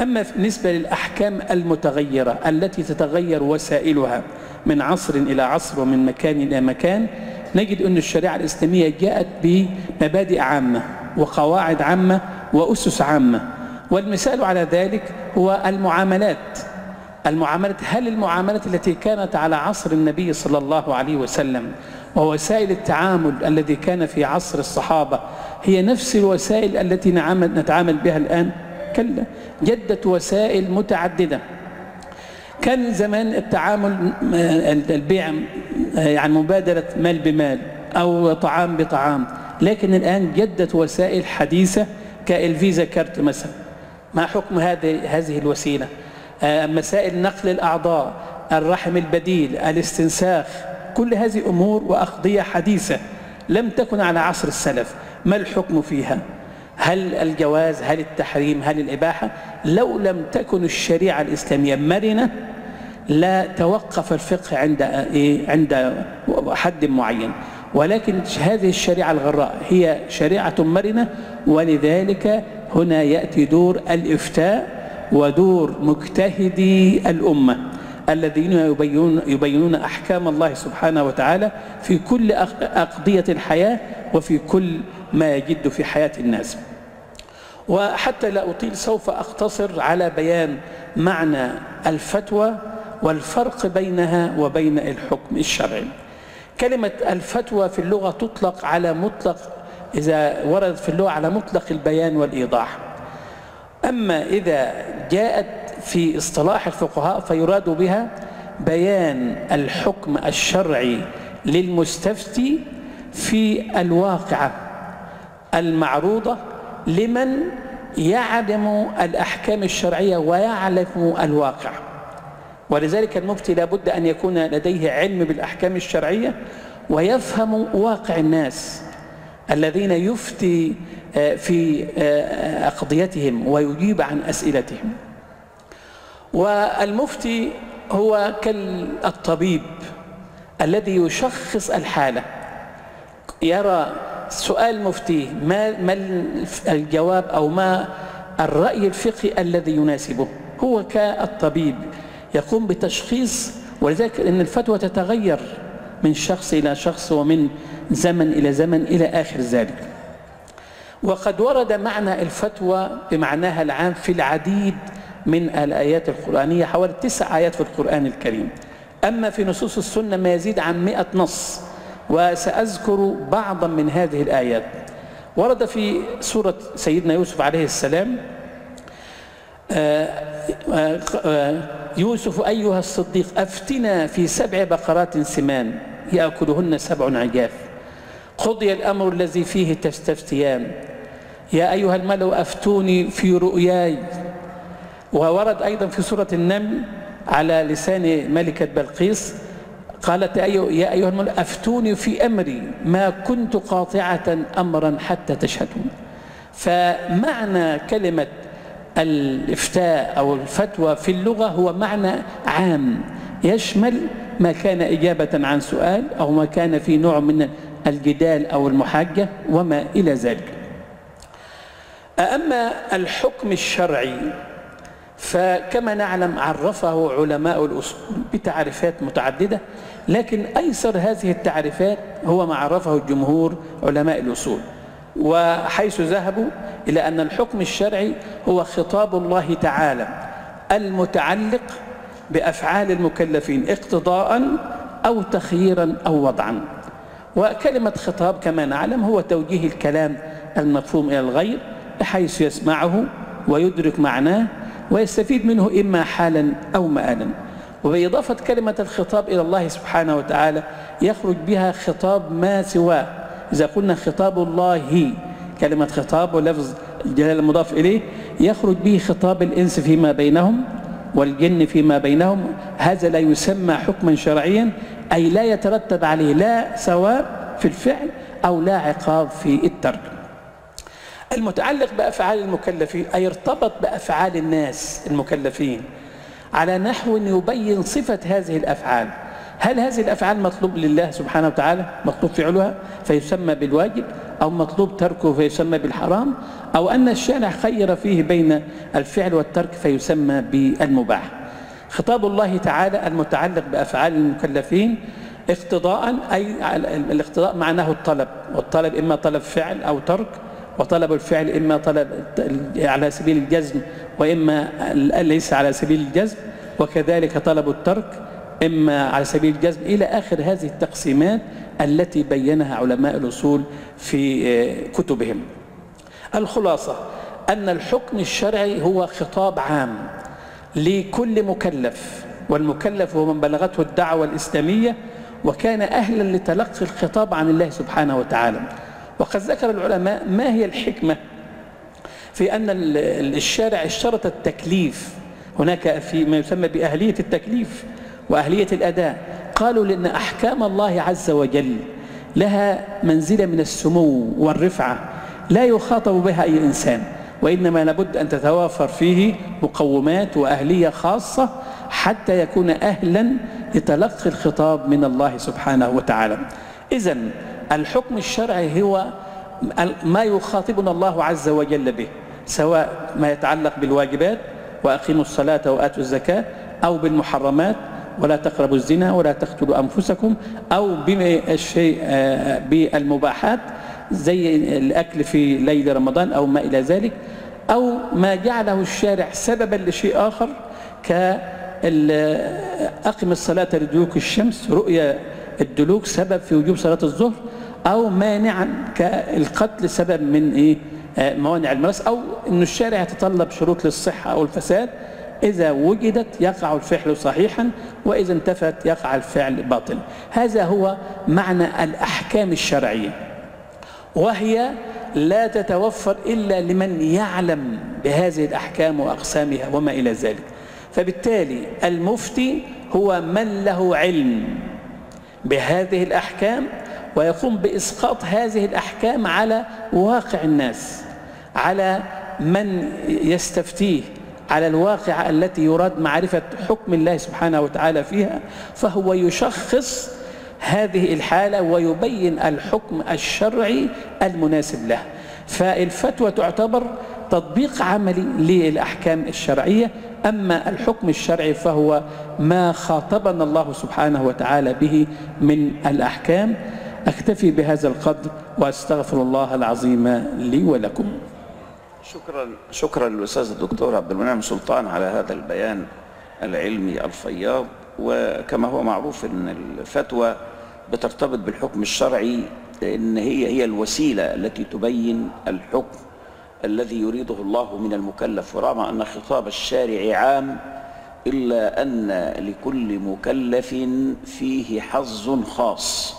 C: أما بالنسبة للأحكام المتغيرة التي تتغير وسائلها من عصر إلى عصر ومن مكان إلى مكان نجد أن الشريعة الإسلامية جاءت بمبادئ عامة. وقواعد عامة وأسس عامة. والمثال على ذلك هو المعاملات. المعاملات هل المعاملات التي كانت على عصر النبي صلى الله عليه وسلم ووسائل التعامل الذي كان في عصر الصحابة هي نفس الوسائل التي نتعامل بها الآن؟ كلا. جدت وسائل متعددة. كان زمان التعامل البيع يعني مبادلة مال بمال أو طعام بطعام. لكن الآن جدت وسائل حديثة كإلفيزا كارت مثلا. ما حكم هذه هذه الوسيلة؟ مسائل نقل الأعضاء الرحم البديل الاستنساخ كل هذه أمور وأقضية حديثة لم تكن على عصر السلف. ما الحكم فيها؟ هل الجواز هل التحريم هل الإباحة؟ لو لم تكن الشريعة الإسلامية مرنة لا توقف الفقه عند إيه عند حد معين. ولكن هذه الشريعة الغراء هي شريعة مرنة ولذلك هنا يأتي دور الإفتاء ودور مجتهدي الأمة الذين يبينون, يبينون أحكام الله سبحانه وتعالى في كل أقضية الحياة وفي كل ما يجد في حياة الناس. وحتى لا أطيل سوف أقتصر على بيان معنى الفتوى والفرق بينها وبين الحكم الشرعي. كلمة الفتوى في اللغة تطلق على مطلق إذا وردت في اللغة على مطلق البيان والإيضاح. أما إذا جاءت في اصطلاح الفقهاء فيراد بها بيان الحكم الشرعي للمستفتي في الواقعة المعروضة لمن يعلم الأحكام الشرعية ويعلم الواقع. ولذلك المفتي لابد أن يكون لديه علم بالأحكام الشرعية ويفهم واقع الناس الذين يفتي في أقضيتهم ويجيب عن أسئلتهم. والمفتي هو كالطبيب الذي يشخص الحالة. يرى سؤال مفتيه ما, ما الجواب أو ما الرأي الفقهي الذي يناسبه؟ هو كالطبيب يقوم بتشخيص ولذلك أن الفتوى تتغير من شخص إلى شخص ومن زمن إلى زمن إلى آخر ذلك. وقد ورد معنى الفتوى بمعناها العام في العديد من الآيات القرآنية حوالي تسع آيات في القرآن الكريم. أما في نصوص السنة ما يزيد عن مئة نص وسأذكر بعضا من هذه الآيات. ورد في سورة سيدنا يوسف عليه السلام يوسف أيها الصديق أفتنا في سبع بقرات سمان يأكلهن سبع عجاف. قضي الأمر الذي فيه تستفتيان. يا أيها الملأ أفتوني في رؤياي. وورد أيضا في سورة النمل على لسان ملكة بلقيس قالت يا أيها الملأ أفتوني في أمري ما كنت قاطعة أمرا حتى تشهدون فمعنى كلمة الإفتاء أو الفتوى في اللغة هو معنى عام يشمل ما كان إجابة عن سؤال أو ما كان في نوع من الجدال أو المحاجة وما إلى ذلك. أما الحكم الشرعي فكما نعلم عرفه علماء الأصول بتعريفات متعددة لكن أيسر هذه التعريفات هو ما عرفه الجمهور علماء الأصول. وحيث ذهبوا إلى أن الحكم الشرعي هو خطاب الله تعالى المتعلق بأفعال المكلفين اقتضاء أو تخييرا أو وضعا. وكلمة خطاب كما نعلم هو توجيه الكلام المفهوم إلى الغير بحيث يسمعه ويدرك معناه ويستفيد منه إما حالا أو مآلا. وبإضافة كلمة الخطاب إلى الله سبحانه وتعالى يخرج بها خطاب ما سواه. إذا قلنا خطاب الله كلمة خطاب ولفظ الجلال المضاف إليه يخرج به خطاب الإنس فيما بينهم والجن فيما بينهم. هذا لا يسمى حكما شرعيا أي لا يترتب عليه لا ثواب في الفعل أو لا عقاب في الترك. المتعلق بأفعال المكلفين أي ارتبط بأفعال الناس المكلفين على نحو يبين صفة هذه الأفعال. هل هذه الأفعال مطلوب لله سبحانه وتعالى؟ مطلوب فعلها؟ فيسمى بالواجب أو مطلوب تركه فيسمى بالحرام؟ أو أن الشارع خير فيه بين الفعل والترك فيسمى بالمباح. خطاب الله تعالى المتعلق بأفعال المكلفين اقتضاء أي الاقتضاء معناه الطلب. والطلب إما طلب فعل أو ترك وطلب الفعل إما طلب على سبيل الجزم وإما ليس على سبيل الجزم وكذلك طلب الترك. إما على سبيل الجزم إلى آخر هذه التقسيمات التي بينها علماء الأصول في كتبهم. الخلاصة أن الحكم الشرعي هو خطاب عام لكل مكلف والمكلف هو من بلغته الدعوة الإسلامية وكان أهلا لتلقي الخطاب عن الله سبحانه وتعالى. وقد ذكر العلماء ما هي الحكمة في أن الشارع اشترط التكليف. هناك في ما يسمى بأهلية التكليف. وأهلية الأداء قالوا لأن أحكام الله عز وجل لها منزلة من السمو والرفعة لا يخاطب بها أي إنسان وإنما لابد أن تتوافر فيه مقومات وأهلية خاصة حتى يكون أهلا لتلقي الخطاب من الله سبحانه وتعالى. إذا الحكم الشرعي هو ما يخاطبنا الله عز وجل به سواء ما يتعلق بالواجبات وأقيموا الصلاة وآتوا الزكاة أو بالمحرمات ولا تقربوا الزنا ولا تقتلوا أنفسكم أو بالشيء بالمباحات زي الأكل في ليل رمضان أو ما إلى ذلك أو ما جعله الشارع سببا لشيء آخر ك أقم الصلاة لدلوك الشمس رؤيا الدلوك سبب في وجوب صلاة الظهر أو مانعا كالقتل سبب من إيه موانع المرس أو أن الشارع يتطلب شروط للصحة أو الفساد إذا وجدت يقع الفعل صحيحا وإذا انتفت يقع الفعل باطل. هذا هو معنى الأحكام الشرعية. وهي لا تتوفر إلا لمن يعلم بهذه الأحكام وأقسامها وما إلى ذلك. فبالتالي المفتي هو من له علم بهذه الأحكام ويقوم بإسقاط هذه الأحكام على واقع الناس على من يستفتيه على الواقع التي يراد معرفة حكم الله سبحانه وتعالى فيها فهو يشخص هذه الحالة ويبين الحكم الشرعي المناسب له. فالفتوى تعتبر تطبيق عملي للأحكام الشرعية أما الحكم الشرعي فهو ما خاطبنا الله سبحانه وتعالى به من الأحكام. أكتفي بهذا القدر وأستغفر الله العظيم لي ولكم.
A: شكرا شكرا للأستاذ الدكتور عبد المنعم سلطان على هذا البيان العلمي الفياض. وكما هو معروف إن الفتوى بترتبط بالحكم الشرعي لأن هي هي الوسيلة التي تبين الحكم الذي يريده الله من المكلف. ورغم أن خطاب الشارع عام إلا أن لكل مكلف فيه حظ خاص.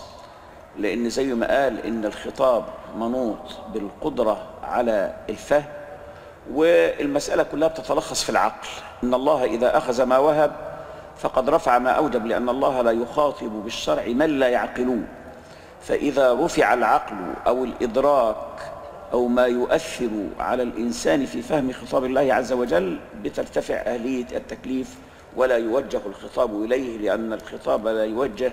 A: لأن زي ما قال إن الخطاب منوط بالقدرة على الفهم والمسألة كلها بتتلخص في العقل. إن الله إذا أخذ ما وهب فقد رفع ما أوجب لأن الله لا يخاطب بالشرع من لا يعقلون. فإذا رفع العقل أو الإدراك أو ما يؤثر على الإنسان في فهم خطاب الله عز وجل بترتفع أهلية التكليف ولا يوجه الخطاب إليه لأن الخطاب لا يوجه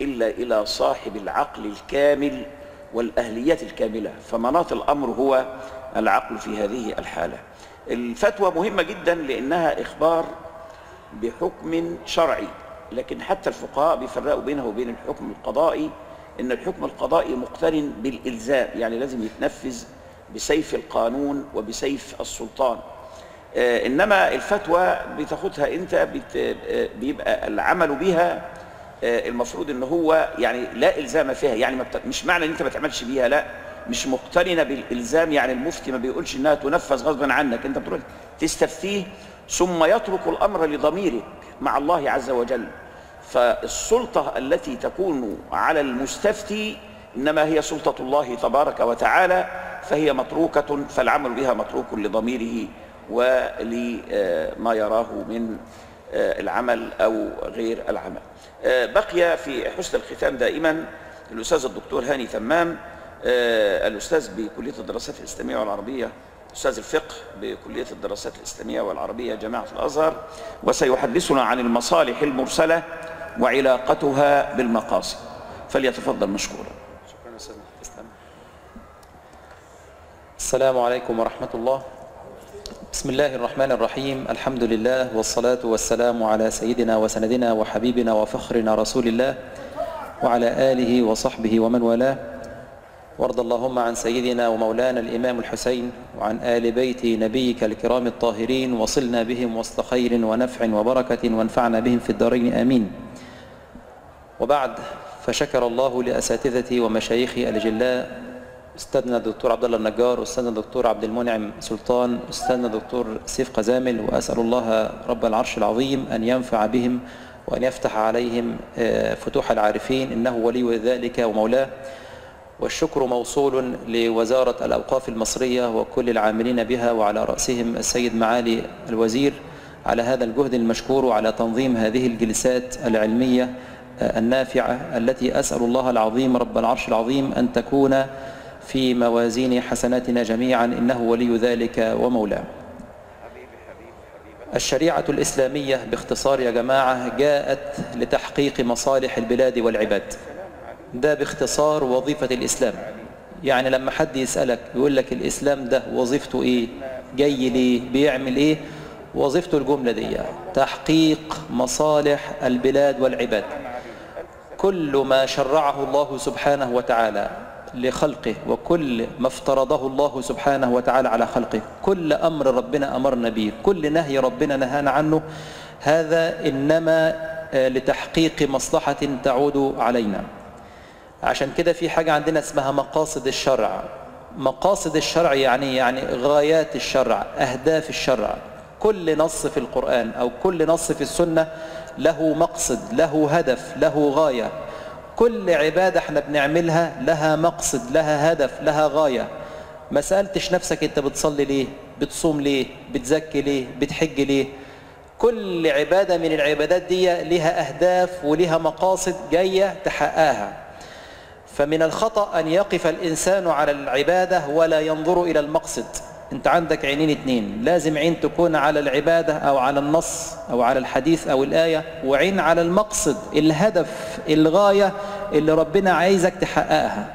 A: إلا إلى صاحب العقل الكامل والأهلية الكاملة فمناط الأمر هو العقل في هذه الحالة. الفتوى مهمة جدا لأنها إخبار بحكم شرعي لكن حتى الفقهاء بيفرقوا بينه وبين الحكم القضائي إن الحكم القضائي مقترن بالإلزام يعني لازم يتنفذ بسيف القانون وبسيف السلطان. آه إنما الفتوى بتاخدها بت آه بيبقى العمل بها المفروض إن هو يعني لا إلزام فيها يعني ما. مش معنى إن أنت ما تعملش بيها لا مش مقترنة بالإلزام يعني المفتي ما بيقولش إنها تنفذ غصبا عنك أنت بتروح تستفتيه ثم يترك الأمر لضميرك مع الله عز وجل فالسلطة التي تكون على المستفتي إنما هي سلطة الله تبارك وتعالى فهي متروكة فالعمل بها متروك لضميره ولما يراه من العمل أو غير العمل. بقي في حسن الختام دائما الأستاذ الدكتور هاني تمام الأستاذ بكلية الدراسات الإسلامية والعربية أستاذ الفقه بكلية الدراسات الإسلامية والعربية جامعة الأزهر وسيحدثنا عن المصالح المرسلة وعلاقتها بالمقاصد. فليتفضل مشكورا.
B: شكرا أستاذ
D: السلام عليكم ورحمة الله. بسم الله الرحمن الرحيم الحمد لله والصلاة والسلام على سيدنا وسندنا وحبيبنا وفخرنا رسول الله وعلى آله وصحبه ومن والاه وارض اللهم عن سيدنا ومولانا الإمام الحسين وعن آل بيت نبيك الكرام الطاهرين وصلنا بهم وسط خير ونفع وبركة وانفعنا بهم في الدارين آمين وبعد فشكر الله لأساتذتي ومشايخي الأجلاء أستاذنا الدكتور عبد الله النجار أستاذنا الدكتور عبد المنعم سلطان أستاذنا الدكتور سيف قزامل وأسأل الله رب العرش العظيم أن ينفع بهم وأن يفتح عليهم فتوح العارفين إنه ولي ذلك ومولاه. والشكر موصول لوزارة الأوقاف المصرية وكل العاملين بها وعلى رأسهم السيد معالي الوزير. على هذا الجهد المشكور وعلى تنظيم هذه الجلسات العلمية النافعة التي أسأل الله العظيم رب العرش العظيم أن تكون في موازين حسناتنا جميعا إنه ولي ذلك ومولاه. الشريعة الإسلامية باختصار يا جماعة جاءت لتحقيق مصالح البلاد والعباد. ده باختصار وظيفة الإسلام. يعني لما حد يسألك يقول لك الإسلام ده وظيفته إيه؟ جاي ليه بيعمل إيه؟ وظيفته الجملة دي تحقيق مصالح البلاد والعباد. كل ما شرعه الله سبحانه وتعالى لخلقه وكل ما افترضه الله سبحانه وتعالى على خلقه. كل أمر ربنا أمرنا به. كل نهي ربنا نهانا عنه. هذا إنما لتحقيق مصلحة تعود علينا. عشان كده في حاجة عندنا اسمها مقاصد الشرع. مقاصد الشرع يعني يعني غايات الشرع أهداف الشرع. كل نص في القرآن أو كل نص في السنة له مقصد له هدف له غاية. كل عبادة إحنا بنعملها لها مقصد لها هدف لها غاية. ما سألتش نفسك انت بتصلي ليه بتصوم ليه بتزكي ليه بتحج ليه. كل عبادة من العبادات دي لها أهداف ولها مقاصد جاية تحققها. فمن الخطأ أن يقف الإنسان على العبادة ولا ينظر إلى المقصد. انت عندك عينين اتنين. لازم عين تكون على العبادة أو على النص أو على الحديث أو الآية وعين على المقصد الهدف الغاية اللي ربنا عايزك تحققها.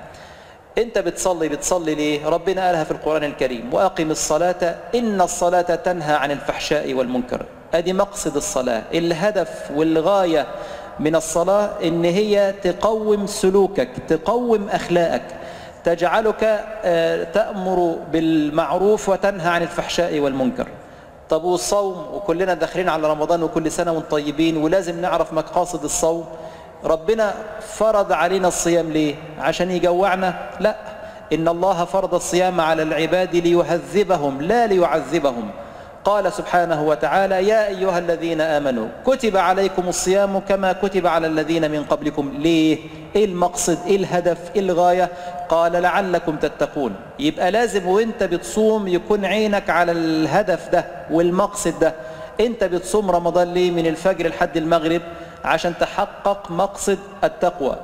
D: انت بتصلي بتصلي ليه؟ ربنا قالها في القرآن الكريم وأقم الصلاة إن الصلاة تنهى عن الفحشاء والمنكر. أدي مقصد الصلاة الهدف والغاية من الصلاة إن هي تقوم سلوكك تقوم أخلاقك. تجعلك تأمر بالمعروف وتنهى عن الفحشاء والمنكر. طب والصوم؟ وكلنا داخلين على رمضان وكل سنة وأنتم طيبين ولازم نعرف مقاصد الصوم. ربنا فرض علينا الصيام ليه؟ عشان يجوعنا؟ لا. إن الله فرض الصيام على العباد ليهذبهم لا ليعذبهم. قال سبحانه وتعالى يا أيها الذين آمنوا كتب عليكم الصيام كما كتب على الذين من قبلكم. ليه؟ إيه المقصد؟ إيه الهدف؟ إيه الغاية؟ قال لعلكم تتقون. يبقى لازم وانت بتصوم يكون عينك على الهدف ده والمقصد ده. انت بتصوم رمضان ليه من الفجر لحد المغرب؟ عشان تحقق مقصد التقوى.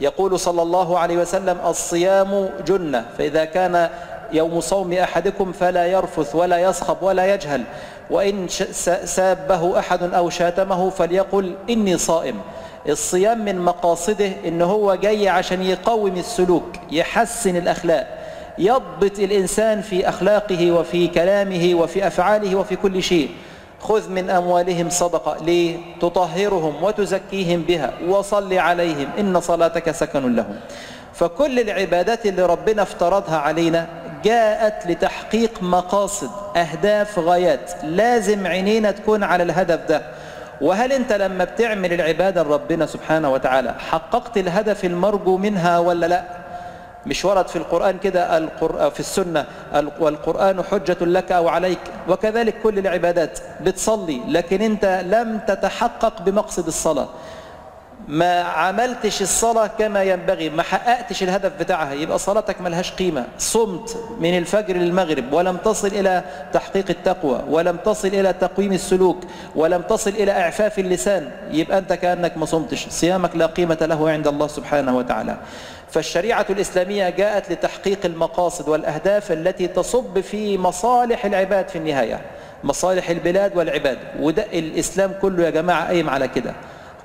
D: يقول صلى الله عليه وسلم الصيام جنة. فإذا كان يوم صوم أحدكم فلا يرفث ولا يصخب ولا يجهل. وإن سابه أحد أو شاتمه فليقل إني صائم. الصيام من مقاصده إن هو جاي عشان يقوم السلوك يحسن الأخلاق يضبط الإنسان في أخلاقه وفي كلامه وفي أفعاله وفي كل شيء. خذ من أموالهم صدقة ليه تطهرهم وتزكيهم بها وصل عليهم إن صلاتك سكن لهم. فكل العبادات اللي ربنا افترضها علينا جاءت لتحقيق مقاصد أهداف غايات. لازم عينينا تكون على الهدف ده. وهل أنت لما بتعمل العبادة لربنا سبحانه وتعالى حققت الهدف المرجو منها ولا لا مش ورد في القرآن كده. في السنة والقرآن حجة لك أو عليك وكذلك كل العبادات بتصلي لكن أنت لم تتحقق بمقصد الصلاة ما عملتش الصلاة كما ينبغي ما حققتش الهدف بتاعها يبقى صلاتك ملهاش قيمة. صمت من الفجر للمغرب ولم تصل إلى تحقيق التقوى ولم تصل إلى تقويم السلوك ولم تصل إلى إعفاف اللسان يبقى أنت كأنك ما صمتش. صيامك لا قيمة له عند الله سبحانه وتعالى. فالشريعة الإسلامية جاءت لتحقيق المقاصد والأهداف التي تصب في مصالح العباد في النهاية. مصالح البلاد والعباد. وده الإسلام كله يا جماعة قايم على كده.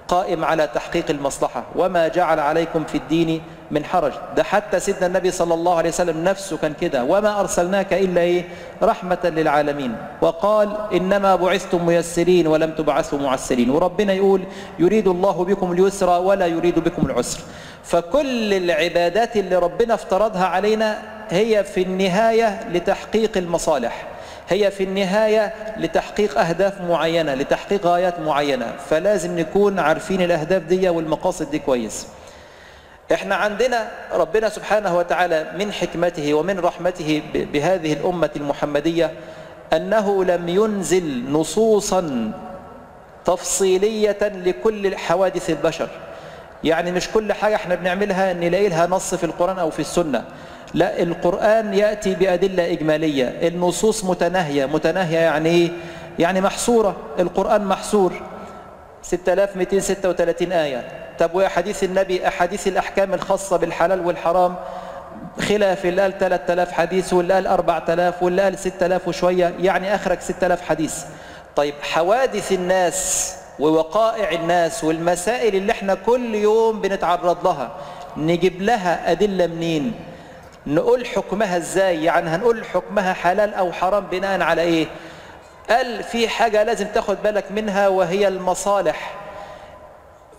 D: قائم على تحقيق المصلحة. وما جعل عليكم في الدين من حرج. ده حتى سيدنا النبي صلى الله عليه وسلم نفسه كان كده. وما أرسلناك إلا إيه؟ رحمة للعالمين. وقال إنما بعثتم ميسرين ولم تبعثوا معسرين. وربنا يقول يريد الله بكم اليسر ولا يريد بكم العسر. فكل العبادات اللي ربنا افترضها علينا هي في النهاية لتحقيق المصالح. هي في النهاية لتحقيق أهداف معينة لتحقيق غايات معينة. فلازم نكون عارفين الأهداف دي والمقاصد دي كويس. إحنا عندنا ربنا سبحانه وتعالى من حكمته ومن رحمته بهذه الأمة المحمدية أنه لم ينزل نصوصا تفصيلية لكل حوادث البشر. يعني مش كل حاجة إحنا بنعملها نلاقي لها نص في القرآن أو في السنة. لا القرآن يأتي بأدلة إجمالية. النصوص متناهية. متناهية يعني إيه؟ يعني محصورة. القرآن محصور. 6236 آية. طب وأحاديث النبي أحاديث الأحكام الخاصة بالحلال والحرام؟ خلاف اللي قال 3000 حديث واللي قال 4000 واللي قال 6000 وشوية. يعني آخرك 6000 حديث. طيب حوادث الناس ووقائع الناس والمسائل اللي إحنا كل يوم بنتعرض لها نجيب لها أدلة منين؟ نقول حكمها إزاي؟ يعني هنقول حكمها حلال أو حرام بناء على إيه؟ قال في حاجة لازم تاخد بالك منها وهي المصالح.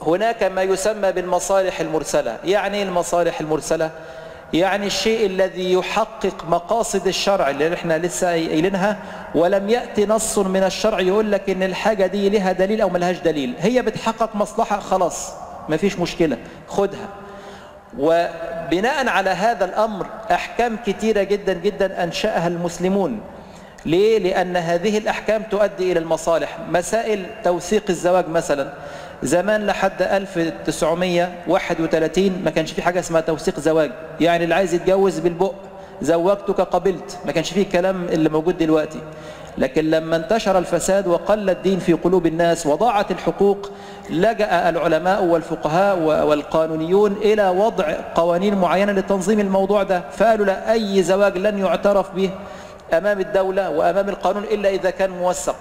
D: هناك ما يسمى بالمصالح المرسلة. يعني المصالح المرسلة؟ يعني الشيء الذي يحقق مقاصد الشرع اللي إحنا لسه قايلينها ولم يأتي نص من الشرع يقول لك إن الحاجة دي لها دليل أو ملهاش دليل. هي بتحقق مصلحة خلاص مفيش مشكلة خدها. وبناء على هذا الأمر أحكام كتيرة جدا جدا أنشأها المسلمون. ليه؟ لأن هذه الأحكام تؤدي إلى المصالح. مسائل توثيق الزواج مثلا. زمان لحد 1931 ما كانش في حاجة اسمها توثيق زواج. يعني اللي عايز يتجوز بالبق زوجتك قبلت. ما كانش فيه الكلام اللي موجود دلوقتي. لكن لما انتشر الفساد وقل الدين في قلوب الناس وضاعت الحقوق لجأ العلماء والفقهاء والقانونيون إلى وضع قوانين معينة لتنظيم الموضوع ده. فقالوا لا أي زواج لن يعترف به أمام الدولة وأمام القانون إلا إذا كان موثق.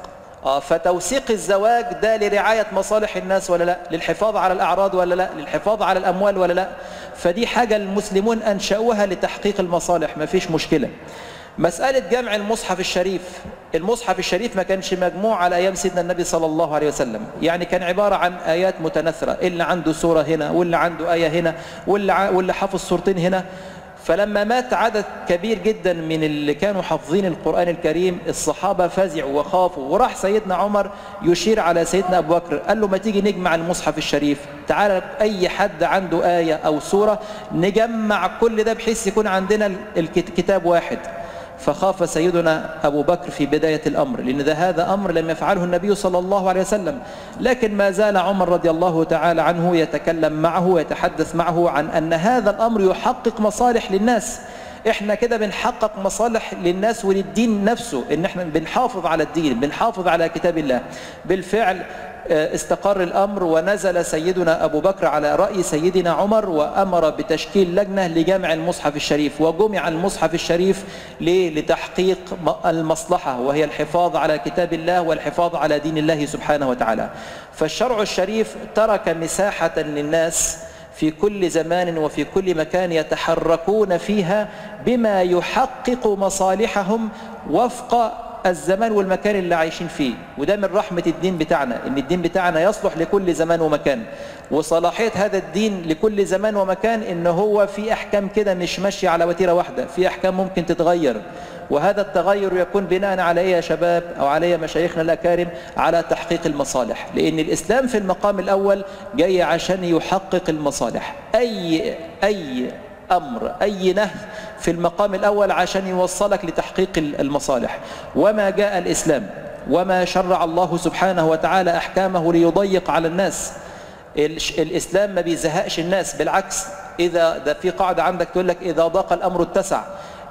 D: آه فتوثيق الزواج ده لرعاية مصالح الناس ولا لا؟ للحفاظ على الأعراض ولا لا؟ للحفاظ على الأموال ولا لا؟ فدي حاجة المسلمون أنشأوها لتحقيق المصالح ما فيش مشكلة. مسألة جمع المصحف الشريف المصحف الشريف ما كانش مجموع على أيام سيدنا النبي صلى الله عليه وسلم. يعني كان عبارة عن آيات متناثرة اللي عنده سورة هنا واللي عنده آية هنا واللي. واللي حافظ سورتين هنا. فلما مات عدد كبير جدا من اللي كانوا حافظين القرآن الكريم الصحابة فزعوا وخافوا وراح سيدنا عمر يشير على سيدنا أبو بكر قال له ما تيجي نجمع المصحف الشريف؟ تعالى أي حد عنده آية أو سورة نجمع كل ده بحيث يكون عندنا الكتاب واحد. فخاف سيدنا أبو بكر في بداية الأمر لأن ده هذا أمر لم يفعله النبي صلى الله عليه وسلم. لكن ما زال عمر رضي الله تعالى عنه يتكلم معه ويتحدث معه عن أن هذا الأمر يحقق مصالح للناس. إحنا كده بنحقق مصالح للناس وللدين نفسه إن إحنا بنحافظ على الدين بنحافظ على كتاب الله. بالفعل استقر الأمر ونزل سيدنا أبو بكر على رأي سيدنا عمر وأمر بتشكيل لجنة لجمع المصحف الشريف وجمع المصحف الشريف لتحقيق المصلحة وهي الحفاظ على كتاب الله والحفاظ على دين الله سبحانه وتعالى. فالشرع الشريف ترك مساحة للناس في كل زمان وفي كل مكان يتحركون فيها بما يحقق مصالحهم وفق الزمان والمكان اللي عايشين فيه. وده من رحمة الدين بتاعنا إن الدين بتاعنا يصلح لكل زمان ومكان. وصلاحية هذا الدين لكل زمان ومكان إن هو في أحكام كده مش ماشية على وتيرة واحدة في أحكام ممكن تتغير. وهذا التغير يكون بناء على إيه يا شباب أو على مشايخنا الأكارم على تحقيق المصالح. لأن الإسلام في المقام الأول جاي عشان يحقق المصالح. أي أي أمر أي نهي في المقام الأول عشان يوصلك لتحقيق المصالح. وما جاء الإسلام وما شرع الله سبحانه وتعالى أحكامه ليضيق على الناس. الإسلام ما بيزهقش الناس بالعكس إذا ده في قاعدة عندك تقول لك إذا ضاق الأمر اتسع.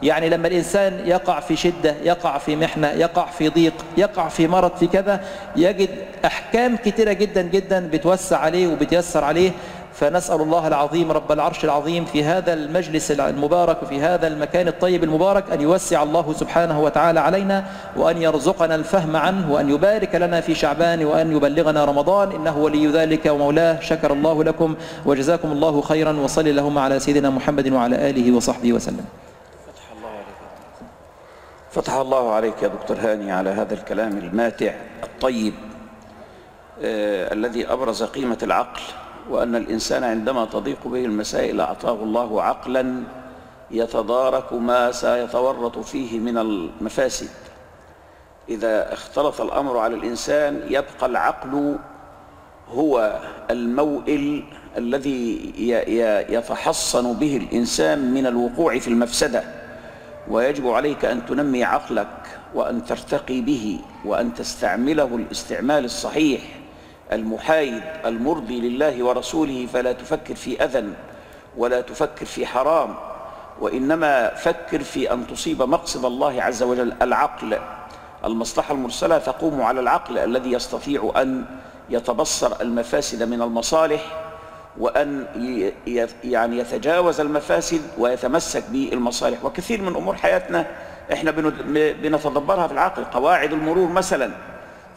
D: يعني لما الإنسان يقع في شدة يقع في محنة يقع في ضيق يقع في مرض في كذا يجد أحكام كتيرة جدا جدا بتوسع عليه وبتيسر عليه. فنسأل الله العظيم رب العرش العظيم في هذا المجلس المبارك وفي هذا المكان الطيب المبارك أن يوسع الله سبحانه وتعالى علينا وأن يرزقنا الفهم عنه وأن يبارك لنا في شعبان وأن يبلغنا رمضان. إنه ولي ذلك ومولاه. شكر الله لكم وجزاكم الله خيرا. وصلي اللهم على سيدنا محمد وعلى آله وصحبه وسلم.
A: فتح الله عليك يا دكتور. هاني على هذا الكلام الماتع الطيب آه الذي أبرز قيمة العقل وأن الإنسان عندما تضيق به المسائل أعطاه الله عقلا يتدارك ما سيتورط فيه من المفاسد. إذا اختلط الأمر على الإنسان يبقى العقل هو الموئل الذي يتحصن به الإنسان من الوقوع في المفسدة. ويجب عليك أن تنمي عقلك وأن ترتقي به وأن تستعمله الاستعمال الصحيح. المحايد المرضي لله ورسوله فلا تفكر في أذى ولا تفكر في حرام وإنما فكر في أن تصيب مقصد الله عز وجل العقل. المصلحة المرسلة تقوم على العقل الذي يستطيع أن يتبصر المفاسد من المصالح وأن يعني يتجاوز المفاسد ويتمسك بالمصالح. وكثير من أمور حياتنا إحنا بنتدبرها في العقل. قواعد المرور مثلا.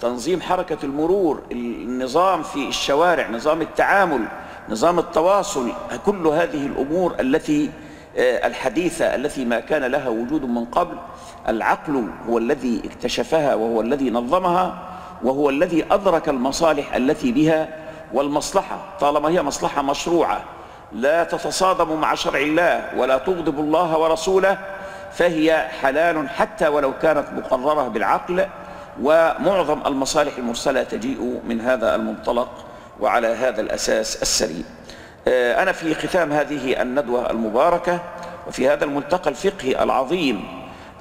A: تنظيم حركة المرور النظام في الشوارع نظام التعامل نظام التواصل كل هذه الأمور التي الحديثة التي ما كان لها وجود من قبل العقل هو الذي اكتشفها وهو الذي نظمها وهو الذي أدرك المصالح التي بها والمصلحة. طالما هي مصلحة مشروعة لا تتصادم مع شرع الله ولا تغضب الله ورسوله فهي حلال حتى ولو كانت مقررة بالعقل ومعظم المصالح المرسلة تجيء من هذا المنطلق وعلى هذا الأساس السليم أنا في ختام هذه الندوة المباركة وفي هذا الملتقى الفقهي العظيم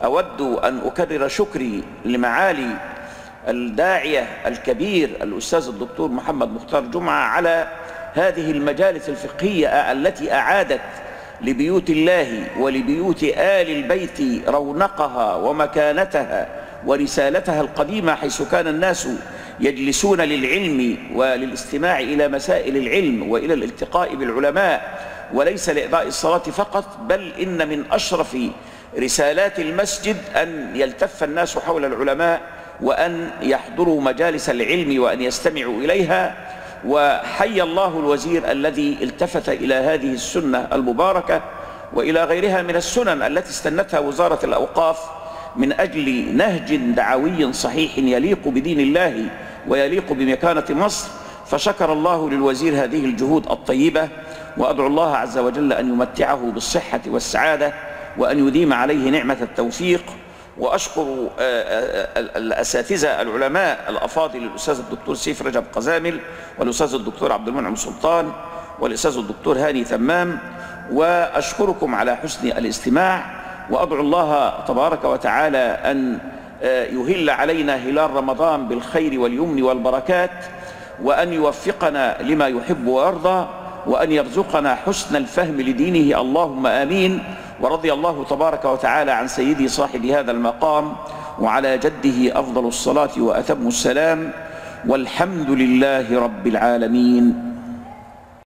A: أود أن أكرر شكري لمعالي الداعية الكبير الأستاذ الدكتور محمد مختار جمعة على هذه المجالس الفقهية التي أعادت لبيوت الله ولبيوت آل البيت رونقها ومكانتها. ورسالتها القديمة حيث كان الناس يجلسون للعلم وللاستماع إلى مسائل العلم وإلى الالتقاء بالعلماء وليس لإداء الصلاة فقط بل إن من أشرف رسالات المسجد أن يلتف الناس حول العلماء وأن يحضروا مجالس العلم وأن يستمعوا إليها. وحي الله الوزير الذي التفت إلى هذه السنة المباركة وإلى غيرها من السنن التي استنتها وزارة الأوقاف من أجل نهج دعوي صحيح يليق بدين الله ويليق بمكانة مصر فشكر الله للوزير هذه الجهود الطيبة وأدعو الله عز وجل أن يمتعه بالصحة والسعادة وأن يديم عليه نعمة التوفيق. وأشكر آه، آه، ال- الأساتذة العلماء الأفاضل الأستاذ الدكتور سيف رجب قزامل والأستاذ الدكتور عبد المنعم سلطان والأستاذ الدكتور هاني تمام. وأشكركم على حسن الاستماع. وأدعو الله تبارك وتعالى أن آه، يهل علينا هلال رمضان بالخير واليمن والبركات وأن يوفقنا لما يحب ويرضى وأن يرزقنا حسن الفهم لدينه. اللهم آمين. ورضي الله تبارك وتعالى عن سيدي صاحب هذا المقام وعلى جده أفضل الصلاة وأتم السلام. والحمد لله رب العالمين.